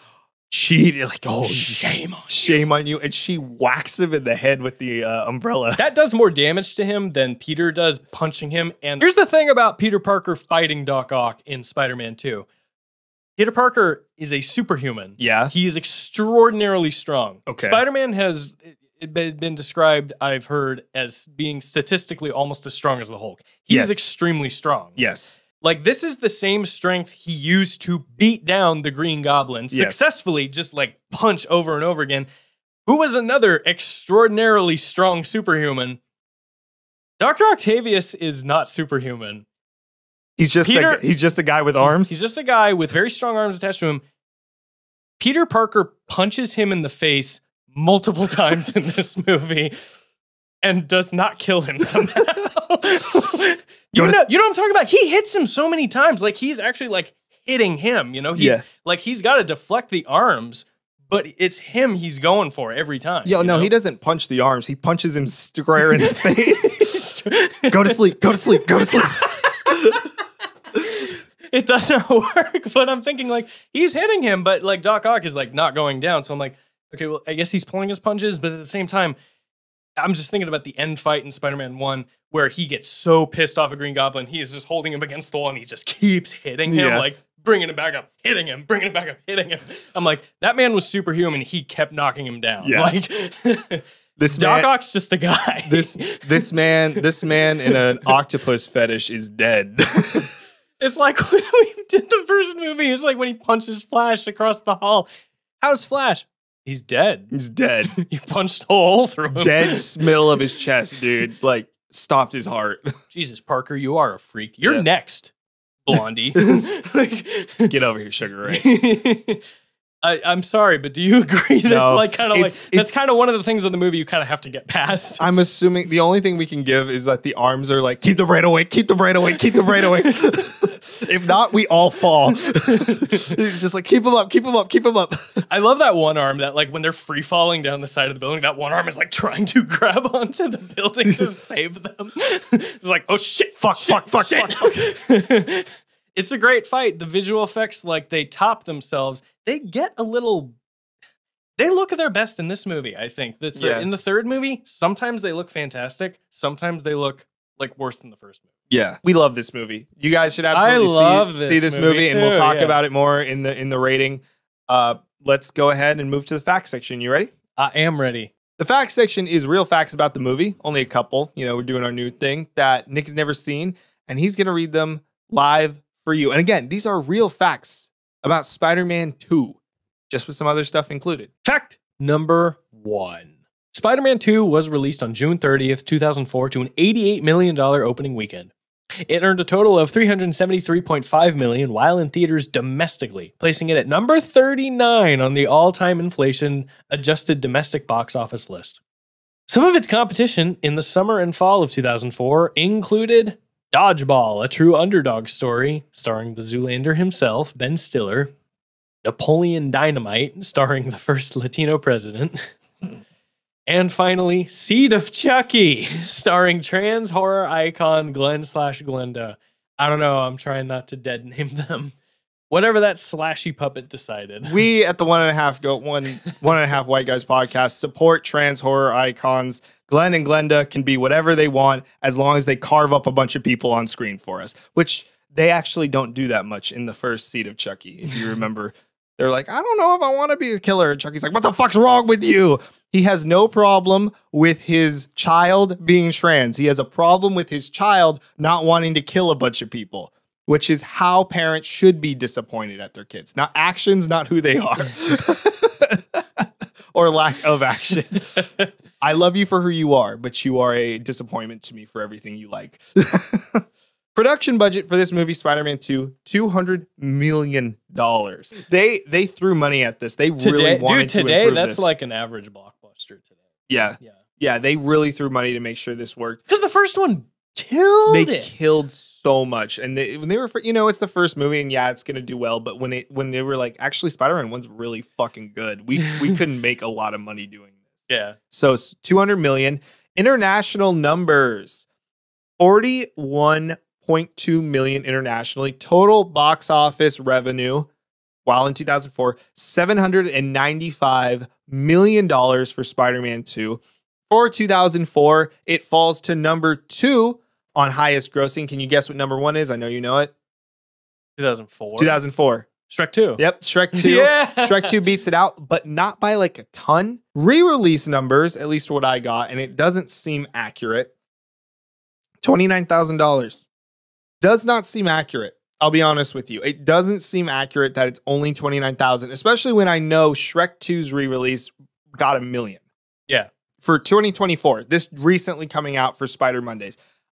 Speaker 1: cheated. Like, oh,
Speaker 2: shame on
Speaker 1: shame on you. And she whacks him in the head with the uh, umbrella.
Speaker 2: that does more damage to him than Peter does punching him. And here's the thing about Peter Parker fighting Doc Ock in Spider-Man 2. Peter Parker is a superhuman.
Speaker 1: yeah.
Speaker 2: He is extraordinarily strong.
Speaker 1: Okay.
Speaker 2: Spider-Man has been described, I've heard, as being statistically almost as strong as the Hulk. He
Speaker 1: Yes.
Speaker 2: is extremely strong.
Speaker 1: Yes.
Speaker 2: Like this is the same strength he used to beat down the Green Goblin
Speaker 1: Yes.
Speaker 2: successfully, just like punch over and over again. Who was another extraordinarily strong superhuman? Doctor Octavius is not superhuman.
Speaker 1: He's just
Speaker 2: Peter-
Speaker 1: a, he's just a guy with arms.
Speaker 2: He's just a guy with very strong arms attached to him. Peter Parker punches him in the face multiple times in this movie and does not kill him somehow. you know, you know what I'm talking about? He hits him so many times. Like he's actually like hitting him, you know? He's
Speaker 1: Yeah.
Speaker 2: like he's got to deflect the arms, but it's him he's going for every time.
Speaker 1: Yo, no,
Speaker 2: know?
Speaker 1: he doesn't punch the arms. He punches him square in the face. go to sleep. Go to sleep. Go to sleep.
Speaker 2: It doesn't work. But I'm thinking like he's hitting him, but like Doc Ock is like not going down. So I'm like, okay, well, I guess he's pulling his punches, but at the same time, I'm just thinking about the end fight in Spider-Man One where he gets so pissed off at Green Goblin, he is just holding him against the wall and he just keeps hitting him,
Speaker 1: Yeah.
Speaker 2: like bringing him back up, hitting him, bringing him back up, hitting him. I'm like, that man was superhuman. He kept knocking him down.
Speaker 1: Yeah.
Speaker 2: Like
Speaker 1: This
Speaker 2: Doc
Speaker 1: man,
Speaker 2: Ock's just a guy.
Speaker 1: this this man, this man in an octopus fetish is dead.
Speaker 2: It's like when we did the first movie. It's like when he punches Flash across the hall. How's Flash? He's dead.
Speaker 1: He's dead.
Speaker 2: You punched a hole through him.
Speaker 1: Dead middle of his chest, dude. Like stopped his heart.
Speaker 2: Jesus, Parker, you are a freak. You're
Speaker 1: Yeah.
Speaker 2: next, Blondie. like,
Speaker 1: Get over here, Sugar Ray.
Speaker 2: I, I'm sorry, but do you agree that's like kind of like that's kind of one of the things in the movie you kind of have to get past?
Speaker 1: I'm assuming the only thing we can give is that the arms are like, keep the brain away, keep the brain away, keep the brain away. If not, we all fall. Just like keep them up, keep them up, keep them up.
Speaker 2: I love that one arm that like when they're free falling down the side of the building, that one arm is like trying to grab onto the building to save them. it's like, oh shit,
Speaker 1: Fuck, fuck, fuck,
Speaker 2: shit.
Speaker 1: fuck.
Speaker 2: it's a great fight. The visual effects, like they top themselves. They get a little. They look at their best in this movie. I think the th-
Speaker 1: Yeah.
Speaker 2: in the third movie, sometimes they look fantastic. Sometimes they look like worse than the first movie.
Speaker 1: Yeah, we love this movie. You guys should
Speaker 2: I
Speaker 1: absolutely
Speaker 2: love
Speaker 1: see,
Speaker 2: this
Speaker 1: see this
Speaker 2: movie
Speaker 1: movie, and we'll talk
Speaker 2: yeah.
Speaker 1: about it more in the in the rating. Uh, let's go ahead and move to the facts section. You ready?
Speaker 2: I am ready.
Speaker 1: The facts section is real facts about the movie. Only a couple. You know, we're doing our new thing that Nick has never seen, and he's going to read them live for you. And again, these are real facts about Spider-Man Two, just with some other stuff included.
Speaker 2: Fact number one. Spider Man 2 was released on June 30th, 2004, to an $88 million opening weekend. It earned a total of 373.5 million while in theaters domestically, placing it at number 39 on the all-time inflation adjusted domestic box office list. Some of its competition in the summer and fall of 2004 included Dodgeball, a true underdog story starring the Zoolander himself, Ben Stiller, Napoleon Dynamite, starring the first Latino president, and finally Seed of Chucky, starring trans horror icon Glenn slash Glenda. I don't know, I'm trying not to dead name them. Whatever that slashy puppet decided.
Speaker 1: We at the one and a half go one one and a half white guys podcast support trans horror icons. Glenn and Glenda can be whatever they want as long as they carve up a bunch of people on screen for us, which they actually don't do that much in the first Seed of Chucky. If you remember, they're like, I don't know if I want to be a killer. And Chucky's like, What the fuck's wrong with you? He has no problem with his child being trans. He has a problem with his child not wanting to kill a bunch of people which is how parents should be disappointed at their kids. Not actions, not who they are. or lack of action. I love you for who you are, but you are a disappointment to me for everything you like. Production budget for this movie, Spider-Man 2, $200 million. They they threw money at this. They
Speaker 2: Today,
Speaker 1: really wanted
Speaker 2: dude, today
Speaker 1: to improve
Speaker 2: that's
Speaker 1: this.
Speaker 2: like an average blockbuster today.
Speaker 1: yeah,
Speaker 2: Yeah.
Speaker 1: yeah. They really threw money to make sure this worked.
Speaker 2: Because the first one killed
Speaker 1: they
Speaker 2: it.
Speaker 1: killed so much and they, when they were you know it's the first movie and yeah it's gonna do well but when it when they were like actually spider-man one's really fucking good we we couldn't make a lot of money doing this
Speaker 2: yeah.
Speaker 1: so 200 million international numbers 41.2 million internationally total box office revenue while in 2004 795 million dollars for spider-man 2 for 2004 it falls to number two on highest grossing can you guess what number one is i know you know it
Speaker 2: 2004.
Speaker 1: 2004
Speaker 2: Shrek 2.
Speaker 1: yep shrek 2
Speaker 2: Yeah.
Speaker 1: Shrek 2 beats it out, but not by like a ton. Re release numbers, at least what I got, and it doesn't seem accurate. $29,000 does not seem accurate. I'll be honest with you. It doesn't seem accurate that it's only 29,000, especially when I know Shrek 2's re release got a million.
Speaker 2: Yeah.
Speaker 1: For 2024, this recently coming out for Spider Mondays,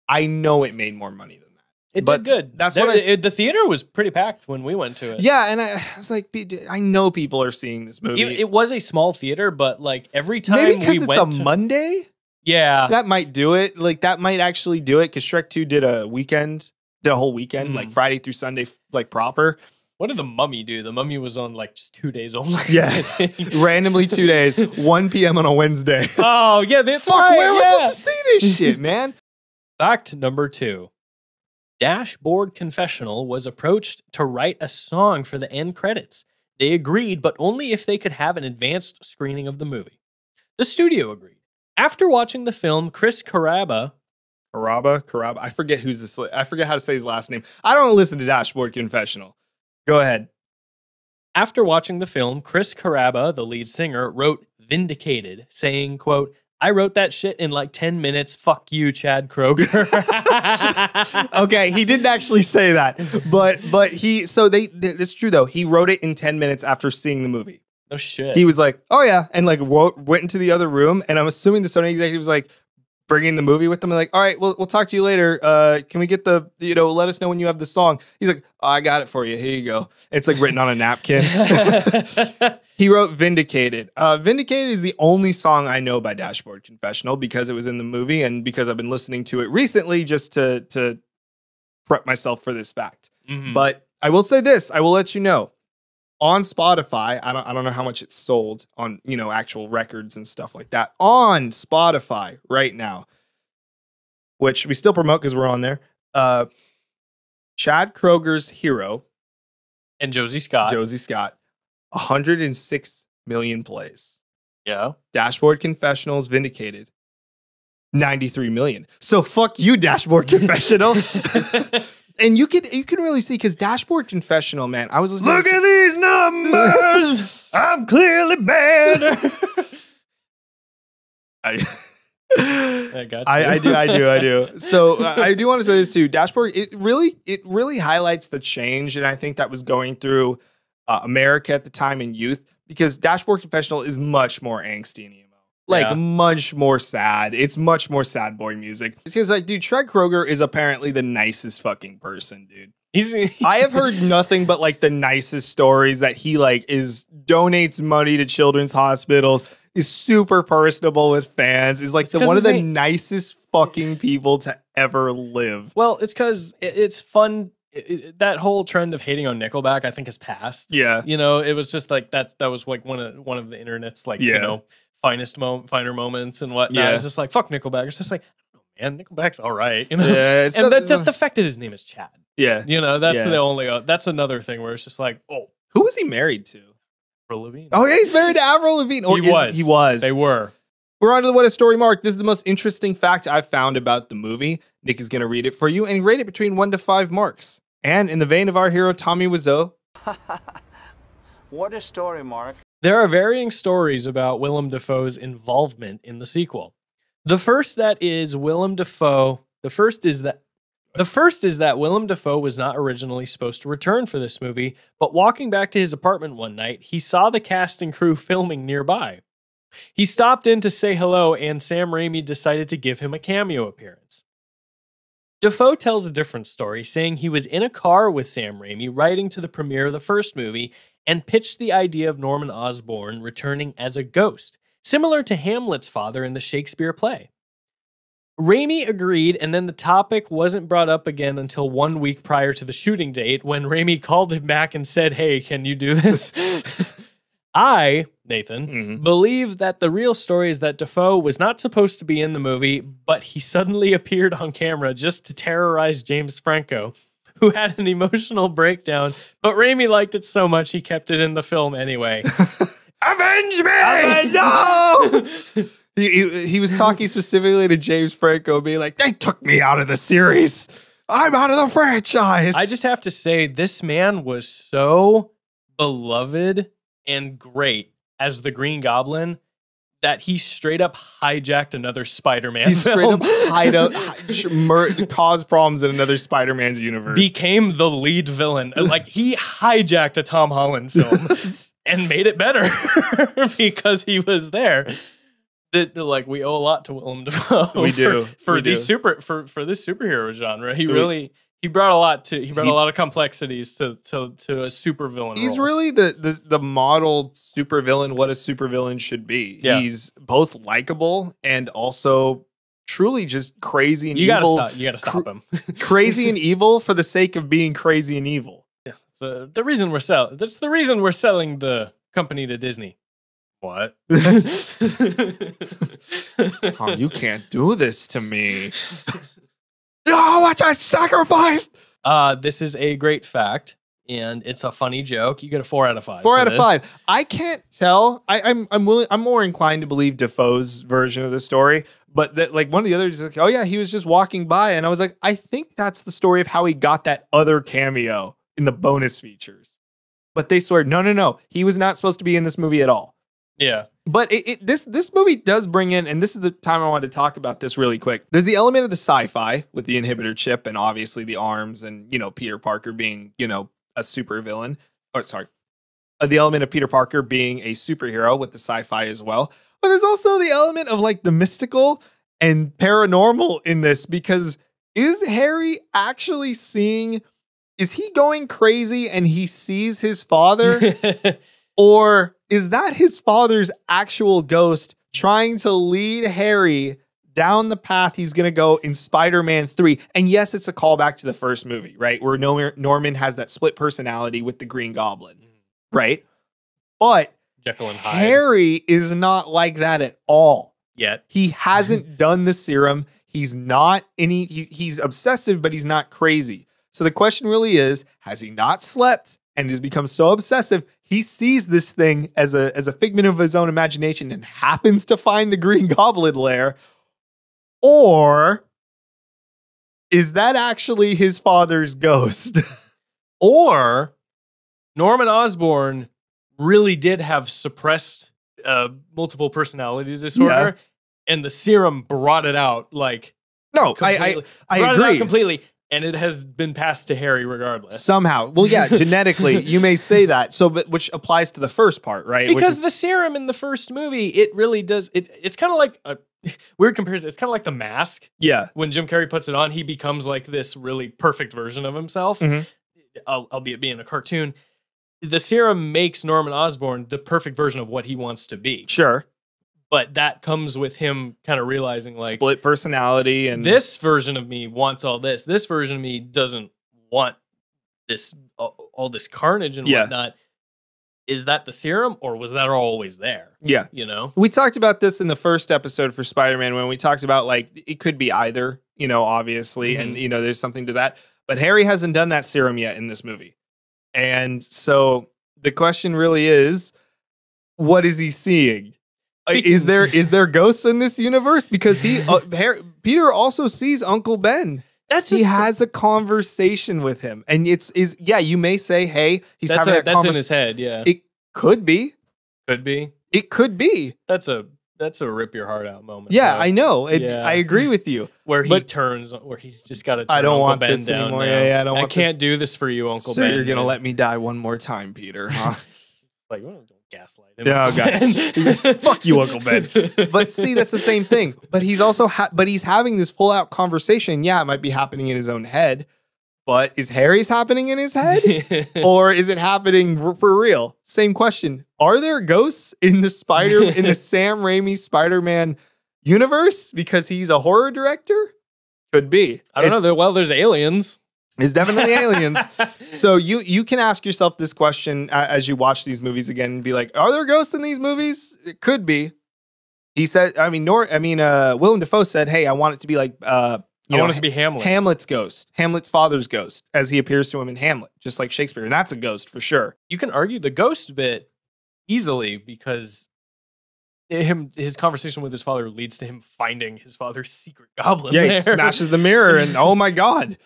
Speaker 1: I know it made more money than that.
Speaker 2: It
Speaker 1: But
Speaker 2: did good.
Speaker 1: that's
Speaker 2: There-
Speaker 1: what I s-
Speaker 2: it- the theater was pretty packed when we went to it.
Speaker 1: Yeah, and I, I was like, I know people are seeing this movie.
Speaker 2: It, it was a small theater, but like every time
Speaker 1: Maybe because
Speaker 2: we
Speaker 1: it's
Speaker 2: went
Speaker 1: a
Speaker 2: to,
Speaker 1: Monday?
Speaker 2: yeah,
Speaker 1: that might do it. Like that might actually do it because Shrek Two did a weekend, a whole weekend,
Speaker 2: Mhm.
Speaker 1: like Friday through Sunday, like proper.
Speaker 2: what did the Mummy do? The Mummy was on like just two days only.
Speaker 1: Yeah. Randomly two days, one p.m. on a Wednesday.
Speaker 2: oh yeah, that's
Speaker 1: Fuck,
Speaker 2: right.
Speaker 1: where
Speaker 2: yeah.
Speaker 1: supposed to see this shit, man?
Speaker 2: Fact number two. Dashboard Confessional was approached to write a song for the end credits. They agreed, but only if they could have an advanced screening of the movie. The studio agreed. After watching the film, Chris Carrabba,
Speaker 1: Karaba, Karaba. I forget who's this. I forget how to say his last name. I don't listen to Dashboard Confessional. Go ahead.
Speaker 2: after watching the film, Chris Carrabba, the lead singer, wrote Vindicated, saying, quote, I wrote that shit in like 10 minutes. Fuck you, Chad Kroeger.
Speaker 1: okay, he didn't actually say that, but but he. So they. th- It's true though. He wrote it in ten minutes after seeing the movie.
Speaker 2: Oh shit.
Speaker 1: he was like, "Oh yeah," and like went into the other room. And I'm assuming the Sony executive was like bringing the movie with them. And like, "All right, we'll we'll talk to you later. Uh, can we get the you know let us know when you have the song?" He's like, oh, "I got it for you. Here you go." It's like written on a napkin. he wrote "Vindicated." Uh, "Vindicated" is the only song I know by Dashboard Confessional because it was in the movie and because I've been listening to it recently just to to prep myself for this fact.
Speaker 2: Mhm.
Speaker 1: But I will say this: I will let you know on Spotify. I don't I don't know how much it's sold on you know actual records and stuff like that on Spotify right now, which we still promote because we're on there. Uh, Chad Kroeger's "Hero,"
Speaker 2: and Josey Scott.
Speaker 1: Josey Scott, 106 million plays.
Speaker 2: yeah.
Speaker 1: Dashboard Confessionals vindicated. 93 million. So fuck you, Dashboard Confessional. and you can you can really see because Dashboard Confessional, man. I was listening.
Speaker 2: Look at these numbers. I'm clearly better.
Speaker 1: I,
Speaker 2: I got.
Speaker 1: I, I do, I do, I do. So uh, I do want to say this too. Dashboard, it really, it really highlights the change, and I think that was going through uh, America at the time in youth because Dashboard Confessional is much more angsty and emo, like
Speaker 2: Yeah.
Speaker 1: much more sad. It's much more sad boy music because, like, dude, Trey Kroeger is apparently the nicest fucking person, dude.
Speaker 2: He's
Speaker 1: I have heard nothing but like the nicest stories that he like is donates money to children's hospitals. is super personable with fans. Is like the,
Speaker 2: 'cause
Speaker 1: one of the nicest fucking people to ever live.
Speaker 2: Well, it's because it's fun. It- it- that whole trend of hating on Nickelback, I think, has passed.
Speaker 1: Yeah.
Speaker 2: You know, it was just like that. That was like one of one of the internet's like
Speaker 1: Yeah.
Speaker 2: you know finest moment, finer moments and whatnot.
Speaker 1: Yeah.
Speaker 2: It's just like fuck Nickelback. It's just like I don't man, Nickelback's all right. You know.
Speaker 1: Yeah. It's
Speaker 2: And
Speaker 1: not-
Speaker 2: the, the, the fact that his name is Chad,
Speaker 1: yeah.
Speaker 2: you know, that's
Speaker 1: Yeah.
Speaker 2: the only. Uh, that's another thing where it's just like, oh,
Speaker 1: Who was he married to?
Speaker 2: Avril Lavigne.
Speaker 1: Oh yeah, he's married to Avril Lavigne. Or
Speaker 2: He
Speaker 1: is-
Speaker 2: was.
Speaker 1: He was.
Speaker 2: They were.
Speaker 1: We're on to the what a story mark. This is the most interesting fact I've found about the movie. Nick is going to read it for you and rate it between one to five marks. And in the vein of our hero Tommy Wiseau,
Speaker 4: What a story, Mark.
Speaker 2: There are varying stories about Willem Dafoe's involvement in the sequel. The first that is Willem Dafoe. The first is that the first is that Willem Dafoe was not originally supposed to return for this movie, but walking back to his apartment one night, he saw the cast and crew filming nearby. He stopped in to say hello, and Sam Raimi decided to give him a cameo appearance. Dafoe tells a different story, saying he was in a car with Sam Raimi riding to the premiere of the first movie and pitched the idea of Norman Osborn returning as a ghost, similar to Hamlet's father in the Shakespeare play. Raimi agreed, and then the topic wasn't brought up again until one week prior to the shooting date when Raimi called him back and said, Hey, can you do this? I, Nathan,
Speaker 1: Mhm.
Speaker 2: believe that the real story is that Dafoe was not supposed to be in the movie, but he suddenly appeared on camera just to terrorize James Franco, who had an emotional breakdown. But Raimi liked it so much he kept it in the film anyway. Avenge me!
Speaker 1: no! he, he, he was talking specifically to James Franco, being like, they took me out of the series. I'm out of the franchise.
Speaker 2: I just have to say, this man was so beloved and great as the Green Goblin that he straight up hijacked another Spider-Man
Speaker 1: he straight
Speaker 2: film.
Speaker 1: up hide up, hi- mur- cause problems in another Spider Man's universe.
Speaker 2: became the lead villain. Uh, like he hijacked a Tom Holland film and made it better because he was there. That like we owe a lot to Willem Dafoe.
Speaker 1: We do.
Speaker 2: for
Speaker 1: We
Speaker 2: these
Speaker 1: do.
Speaker 2: super for for this superhero genre. He
Speaker 1: We-
Speaker 2: really he brought a lot to he brought
Speaker 1: He-
Speaker 2: a lot of complexities to to to a supervillain.
Speaker 1: He's
Speaker 2: role.
Speaker 1: really the, the the model supervillain. What a supervillain should be.
Speaker 2: Yeah.
Speaker 1: He's both likable and also truly just crazy and
Speaker 2: you gotta
Speaker 1: evil.
Speaker 2: stop. You gotta stop
Speaker 1: cr-
Speaker 2: him.
Speaker 1: crazy and evil for the sake of being crazy and evil.
Speaker 2: Yes. So uh, the reason we're selling that's the reason we're selling the company to Disney. What?
Speaker 1: oh, you can't do this to me. Oh, what I sacrificed.
Speaker 2: Uh, this is a great fact, and it's a funny joke. You get a four out of five.
Speaker 1: Four out of five. I can't tell. I, I'm I'm willing. I'm more inclined to believe Dafoe's version of the story. But that, like one of the others, is like, oh yeah, he was just walking by, and I was like, I think that's the story of how he got that other cameo in the bonus features. But they swear, no, no, no, he was not supposed to be in this movie at all.
Speaker 2: Yeah.
Speaker 1: But it, it, this this movie does bring in, and this is the time I wanted to talk about this really quick. There's the element of the sci-fi with the inhibitor chip, and obviously the arms, and you know Peter Parker being you know a super villain. Or sorry, uh, the element of Peter Parker being a superhero with the sci-fi as well. But there's also the element of like the mystical and paranormal in this because is Harry actually seeing? Is he going crazy and he sees his father? Or is that his father's actual ghost trying to lead Harry down the path he's going to go in Spider Man 3? And yes, it's a callback to the first movie, right? Where Norman has that split personality with the Green Goblin, mm-hmm. right? But
Speaker 2: Jekyll and Hyde.
Speaker 1: Harry is not like that at all.
Speaker 2: Yet.
Speaker 1: He hasn't done the serum. He's not any, he, he's obsessive, but he's not crazy. So the question really is has he not slept and has become so obsessive? He sees this thing as a, as a figment of his own imagination and happens to find the Green Goblin lair. Or is that actually his father's ghost?
Speaker 2: Or Norman Osborn really did have suppressed uh, multiple personality disorder, and the serum brought it out like
Speaker 1: no, I, I. I
Speaker 2: out
Speaker 1: agree.
Speaker 2: completely, and it has been passed to Harry regardless.
Speaker 1: Somehow. Well, yeah, genetically, you may say that. So, but which applies to the first part, right?
Speaker 2: Because
Speaker 1: is-
Speaker 2: the serum in the first movie, it really does. It it's kind of like a weird comparison. It's kind of like the mask.
Speaker 1: yeah.
Speaker 2: When Jim Carrey puts it on, he becomes like this really perfect version of himself,
Speaker 1: Mhm.
Speaker 2: albeit being a cartoon. The serum makes Norman Osborn the perfect version of what he wants to be.
Speaker 1: Sure.
Speaker 2: But that comes with him kind of realizing like
Speaker 1: split personality and
Speaker 2: this version of me wants all this. This version of me doesn't want this all, this carnage and
Speaker 1: Yeah.
Speaker 2: whatnot. Is that the serum, or was that always there?
Speaker 1: yeah.
Speaker 2: You know,
Speaker 1: We talked about this in the first episode for Spider-Man when we talked about like it could be either, you know, obviously, and
Speaker 2: Mhm.
Speaker 1: you know, there's something to that. But Harry hasn't done that serum yet in this movie. And so the question really is, what is he seeing? Uh, Is there is there ghosts in this universe? Because he uh, Harry, Peter also sees Uncle Ben.
Speaker 2: that's
Speaker 1: He has a conversation with him, and it's is yeah. You may say, "Hey, he's
Speaker 2: that's
Speaker 1: having
Speaker 2: a-
Speaker 1: that
Speaker 2: that's in his head. Yeah,
Speaker 1: It could be.
Speaker 2: could be.
Speaker 1: It could be.
Speaker 2: That's a that's a rip your heart out moment.
Speaker 1: Yeah, I know. And
Speaker 2: Yeah.
Speaker 1: I agree with you.
Speaker 2: where he
Speaker 1: but-
Speaker 2: turns, where he's just got to.
Speaker 1: I don't
Speaker 2: Uncle
Speaker 1: want
Speaker 2: ben
Speaker 1: this
Speaker 2: down
Speaker 1: anymore. Yeah, yeah, I don't
Speaker 2: I can't do this for you, Uncle
Speaker 1: so
Speaker 2: Ben.
Speaker 1: you're gonna
Speaker 2: man.
Speaker 1: let me die one more time, Peter? Huh?
Speaker 2: like well, gaslight him.
Speaker 1: Yeah,
Speaker 2: Uncle
Speaker 1: okay. Fuck you, Uncle Ben. but see, that's the same thing. But he's also, ha- but he's having this full out conversation. Yeah, it might be happening in his own head, but is Harry's happening in his head, or is it happening r- for real? Same question. Are there ghosts in the Spider in the Sam Raimi Spider-Man universe because he's a horror director? Could be.
Speaker 2: I don't
Speaker 1: It's-
Speaker 2: know. Well, there's aliens.
Speaker 1: It's definitely aliens. So you you can ask yourself this question uh, as you watch these movies again and be like, are there ghosts in these movies? It could be. He said, I mean, Nor, I mean, uh, Willem Dafoe said, "Hey, I want it to be like, uh, you
Speaker 2: I
Speaker 1: know,
Speaker 2: want it to be Hamlet.
Speaker 1: Hamlet's ghost, Hamlet's father's ghost, as he appears to him in Hamlet, just like Shakespeare, and that's a ghost for sure."
Speaker 2: you can argue the ghost bit easily because him his conversation with his father leads to him finding his father's secret goblin.
Speaker 1: Yeah, he smashes the mirror, and oh my god,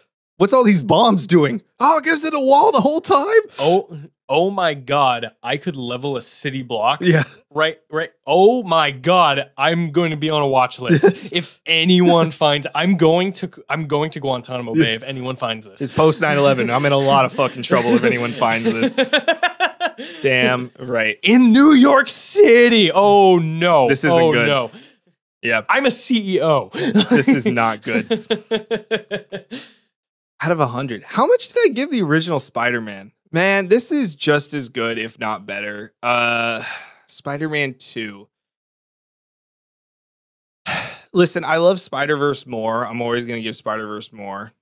Speaker 1: what's all these bombs doing? Oh, it gives it a wall the whole time.
Speaker 2: Oh, oh my god! I could level a city block.
Speaker 1: Yeah,
Speaker 2: Right, right. Oh my god! I'm going to be on a watch list. if anyone finds, I'm going to, I'm going to Guantanamo Bay. If anyone finds this,
Speaker 1: it's post 9-11. I'm in a lot of fucking trouble if anyone finds this. Damn right.
Speaker 2: in New York City. Oh no!
Speaker 1: This isn't
Speaker 2: oh,
Speaker 1: good.
Speaker 2: No,
Speaker 1: Yeah,
Speaker 2: I'm a CEO.
Speaker 1: this is not good. Out of a hundred, how much did I give the original Spider-Man? Man, this is just as good, if not better. Uh, Spider-Man Two. Listen, I love Spider Verse more. I'm always gonna give Spider Verse more.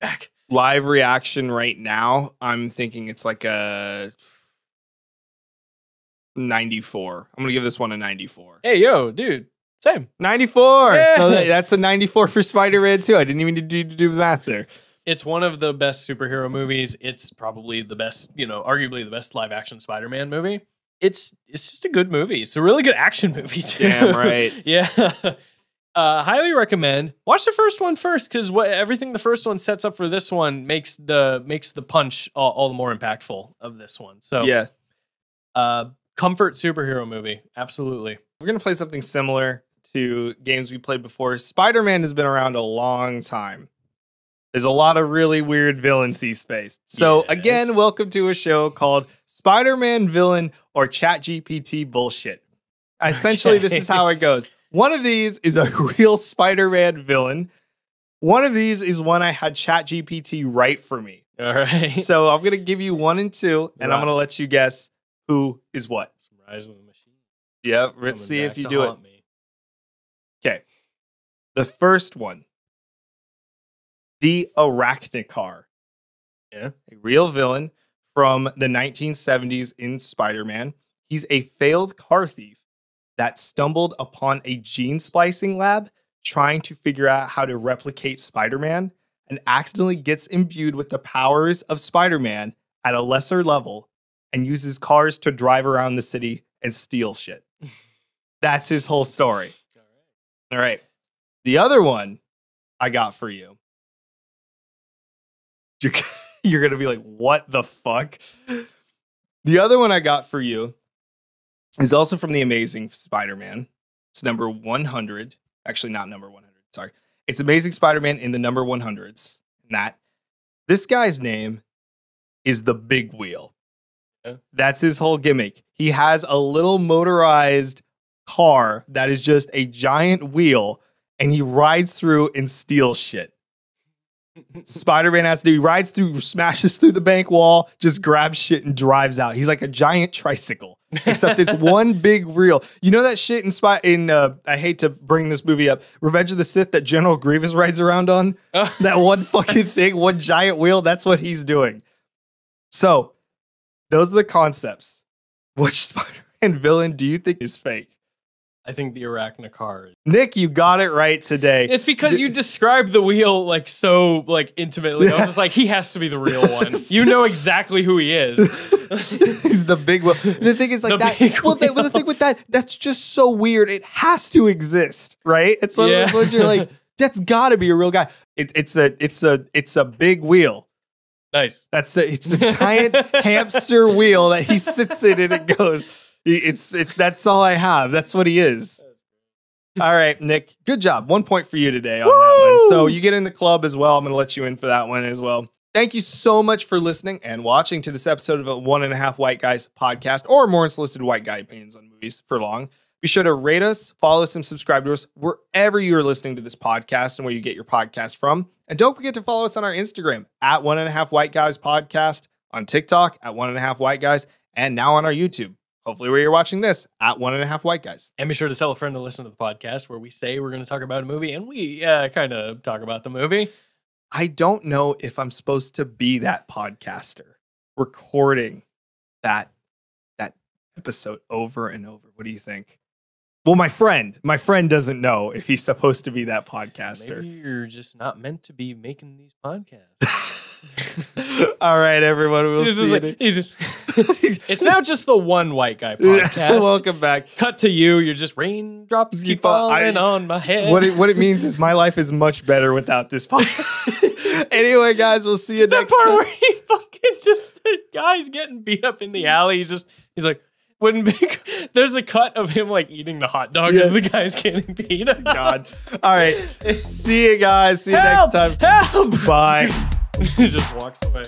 Speaker 2: Back.
Speaker 1: Live reaction right now, I'm thinking it's like a 94. I'm gonna give this one a 94.
Speaker 2: Hey, yo, dude. Same.
Speaker 1: 94. So that, that's a 94 for Spider-Man 2. I didn't even need to do, to do the math there.
Speaker 2: It's one of the best superhero movies. It's probably the best, you know, arguably the best live action Spider-Man movie. It's it's just a good movie. It's a really good action movie too.
Speaker 1: Damn right.
Speaker 2: yeah. Uh, highly recommend. Watch the first one first, because what everything the first one sets up for this one makes the makes the punch all, all the more impactful of this one. So
Speaker 1: Yeah.
Speaker 2: uh, comfort superhero movie, absolutely.
Speaker 1: We're going to play something similar to games we played before. Spider-Man has been around a long time. There's a lot of really weird villains he faced. So
Speaker 2: Yes.
Speaker 1: again, welcome to a show called Spider-Man Villain or Chat GPT Bullshit. Essentially, this is how it goes. One of these is a real Spider-Man villain. One of these is one I had Chat GPT write for me.
Speaker 2: All right.
Speaker 1: So I'm gonna give you one and two, and I'm gonna let you guess who is what.
Speaker 2: Some Rise of the Machine.
Speaker 1: Yep.
Speaker 2: coming
Speaker 1: Let's see if you do it.
Speaker 2: me.
Speaker 1: Okay. The first one. The Arachnicar.
Speaker 2: Yeah.
Speaker 1: A real villain from the 1970s in Spider-Man. He's a failed car thief that stumbled upon a gene splicing lab trying to figure out how to replicate Spider-Man and accidentally gets imbued with the powers of Spider-Man at a lesser level and uses cars to drive around the city and steal shit. That's his whole story.
Speaker 2: All right.
Speaker 1: The other one I got for you. You're, you're going to be like, what the fuck? The other one I got for you is also from The Amazing Spider Man. It's number 100. Actually, not number 100. Sorry. It's Amazing Spider Man in the number 100s. And that this guy's name is the Big Wheel. That's his whole gimmick. He has a little motorized car that is just a giant wheel and he rides through and steals shit. Spider Man has to do. He rides through, smashes through the bank wall, just grabs shit and drives out. He's like a giant tricycle, except it's one big reel. You know that shit in Spy in uh, I hate to bring this movie up, Revenge of the Sith that General Grievous rides around on. that one fucking thing, one giant wheel. That's what he's doing. So, those are the concepts. Which Spider Man villain do you think is fake?
Speaker 2: I think the Arachna car.
Speaker 1: Nick, you got it right today.
Speaker 2: It's because you described the wheel like so like intimately. I was just like, he has to be the real one. You know exactly who he is.
Speaker 1: He's the big wheel. The thing is like
Speaker 2: The
Speaker 1: that.
Speaker 2: big
Speaker 1: Well, the, well, the thing with that, that's just so weird. It has to exist, right? It's one
Speaker 2: Yeah.
Speaker 1: of those you're like, that's got to be a real guy. It, it's a, it's a, it's a big wheel.
Speaker 2: nice.
Speaker 1: That's a, it's a giant hamster wheel that he sits in and it goes. It's, it, that's all I have. That's what he is. All right, Nick. Good job. One point for you today on that one. So you get in the club as well. I'm going to let you in for that one as well. Thank you so much for listening and watching to this episode of a One and a Half White Guys podcast or more unsolicited white guy opinions on movies for long. Be sure to rate us, follow us, and subscribe to us wherever you are listening to this podcast and where you get your podcast from. And don't forget to follow us on our Instagram at One and a Half White Guys Podcast, on TikTok at One and a Half White Guys, and now on our YouTube. Hopefully, where you're watching this at One and a Half White Guys.
Speaker 2: And be sure to tell a friend to listen to the podcast where we say we're going to talk about a movie and we uh, kind of talk about the movie.
Speaker 1: I don't know if I'm supposed to be that podcaster recording that that episode over and over. What do you think? Well, my friend, my friend doesn't know if he's supposed to be that podcaster.
Speaker 2: Maybe you're just not meant to be making these podcasts.
Speaker 1: All right, everyone, we'll
Speaker 2: He's
Speaker 1: see
Speaker 2: just
Speaker 1: you.
Speaker 2: like- he just- it's now just the one white guy podcast.
Speaker 1: Welcome back.
Speaker 2: Cut to you. You're just raindrops keep
Speaker 1: Keep on- I-
Speaker 2: falling on my head.
Speaker 1: What it, what it means is my life is much better without this podcast. anyway, guys, we'll see you
Speaker 2: that
Speaker 1: next
Speaker 2: part
Speaker 1: time.
Speaker 2: where he fucking just the guy's getting beat up in the mm-hmm. alley. He's just he's like when big there's a cut of him like eating the hot dog as the guy's getting beat up.
Speaker 1: God. All right. See you guys. See you
Speaker 2: Help!
Speaker 1: next time.
Speaker 2: Help!
Speaker 1: Bye.
Speaker 2: just walks away.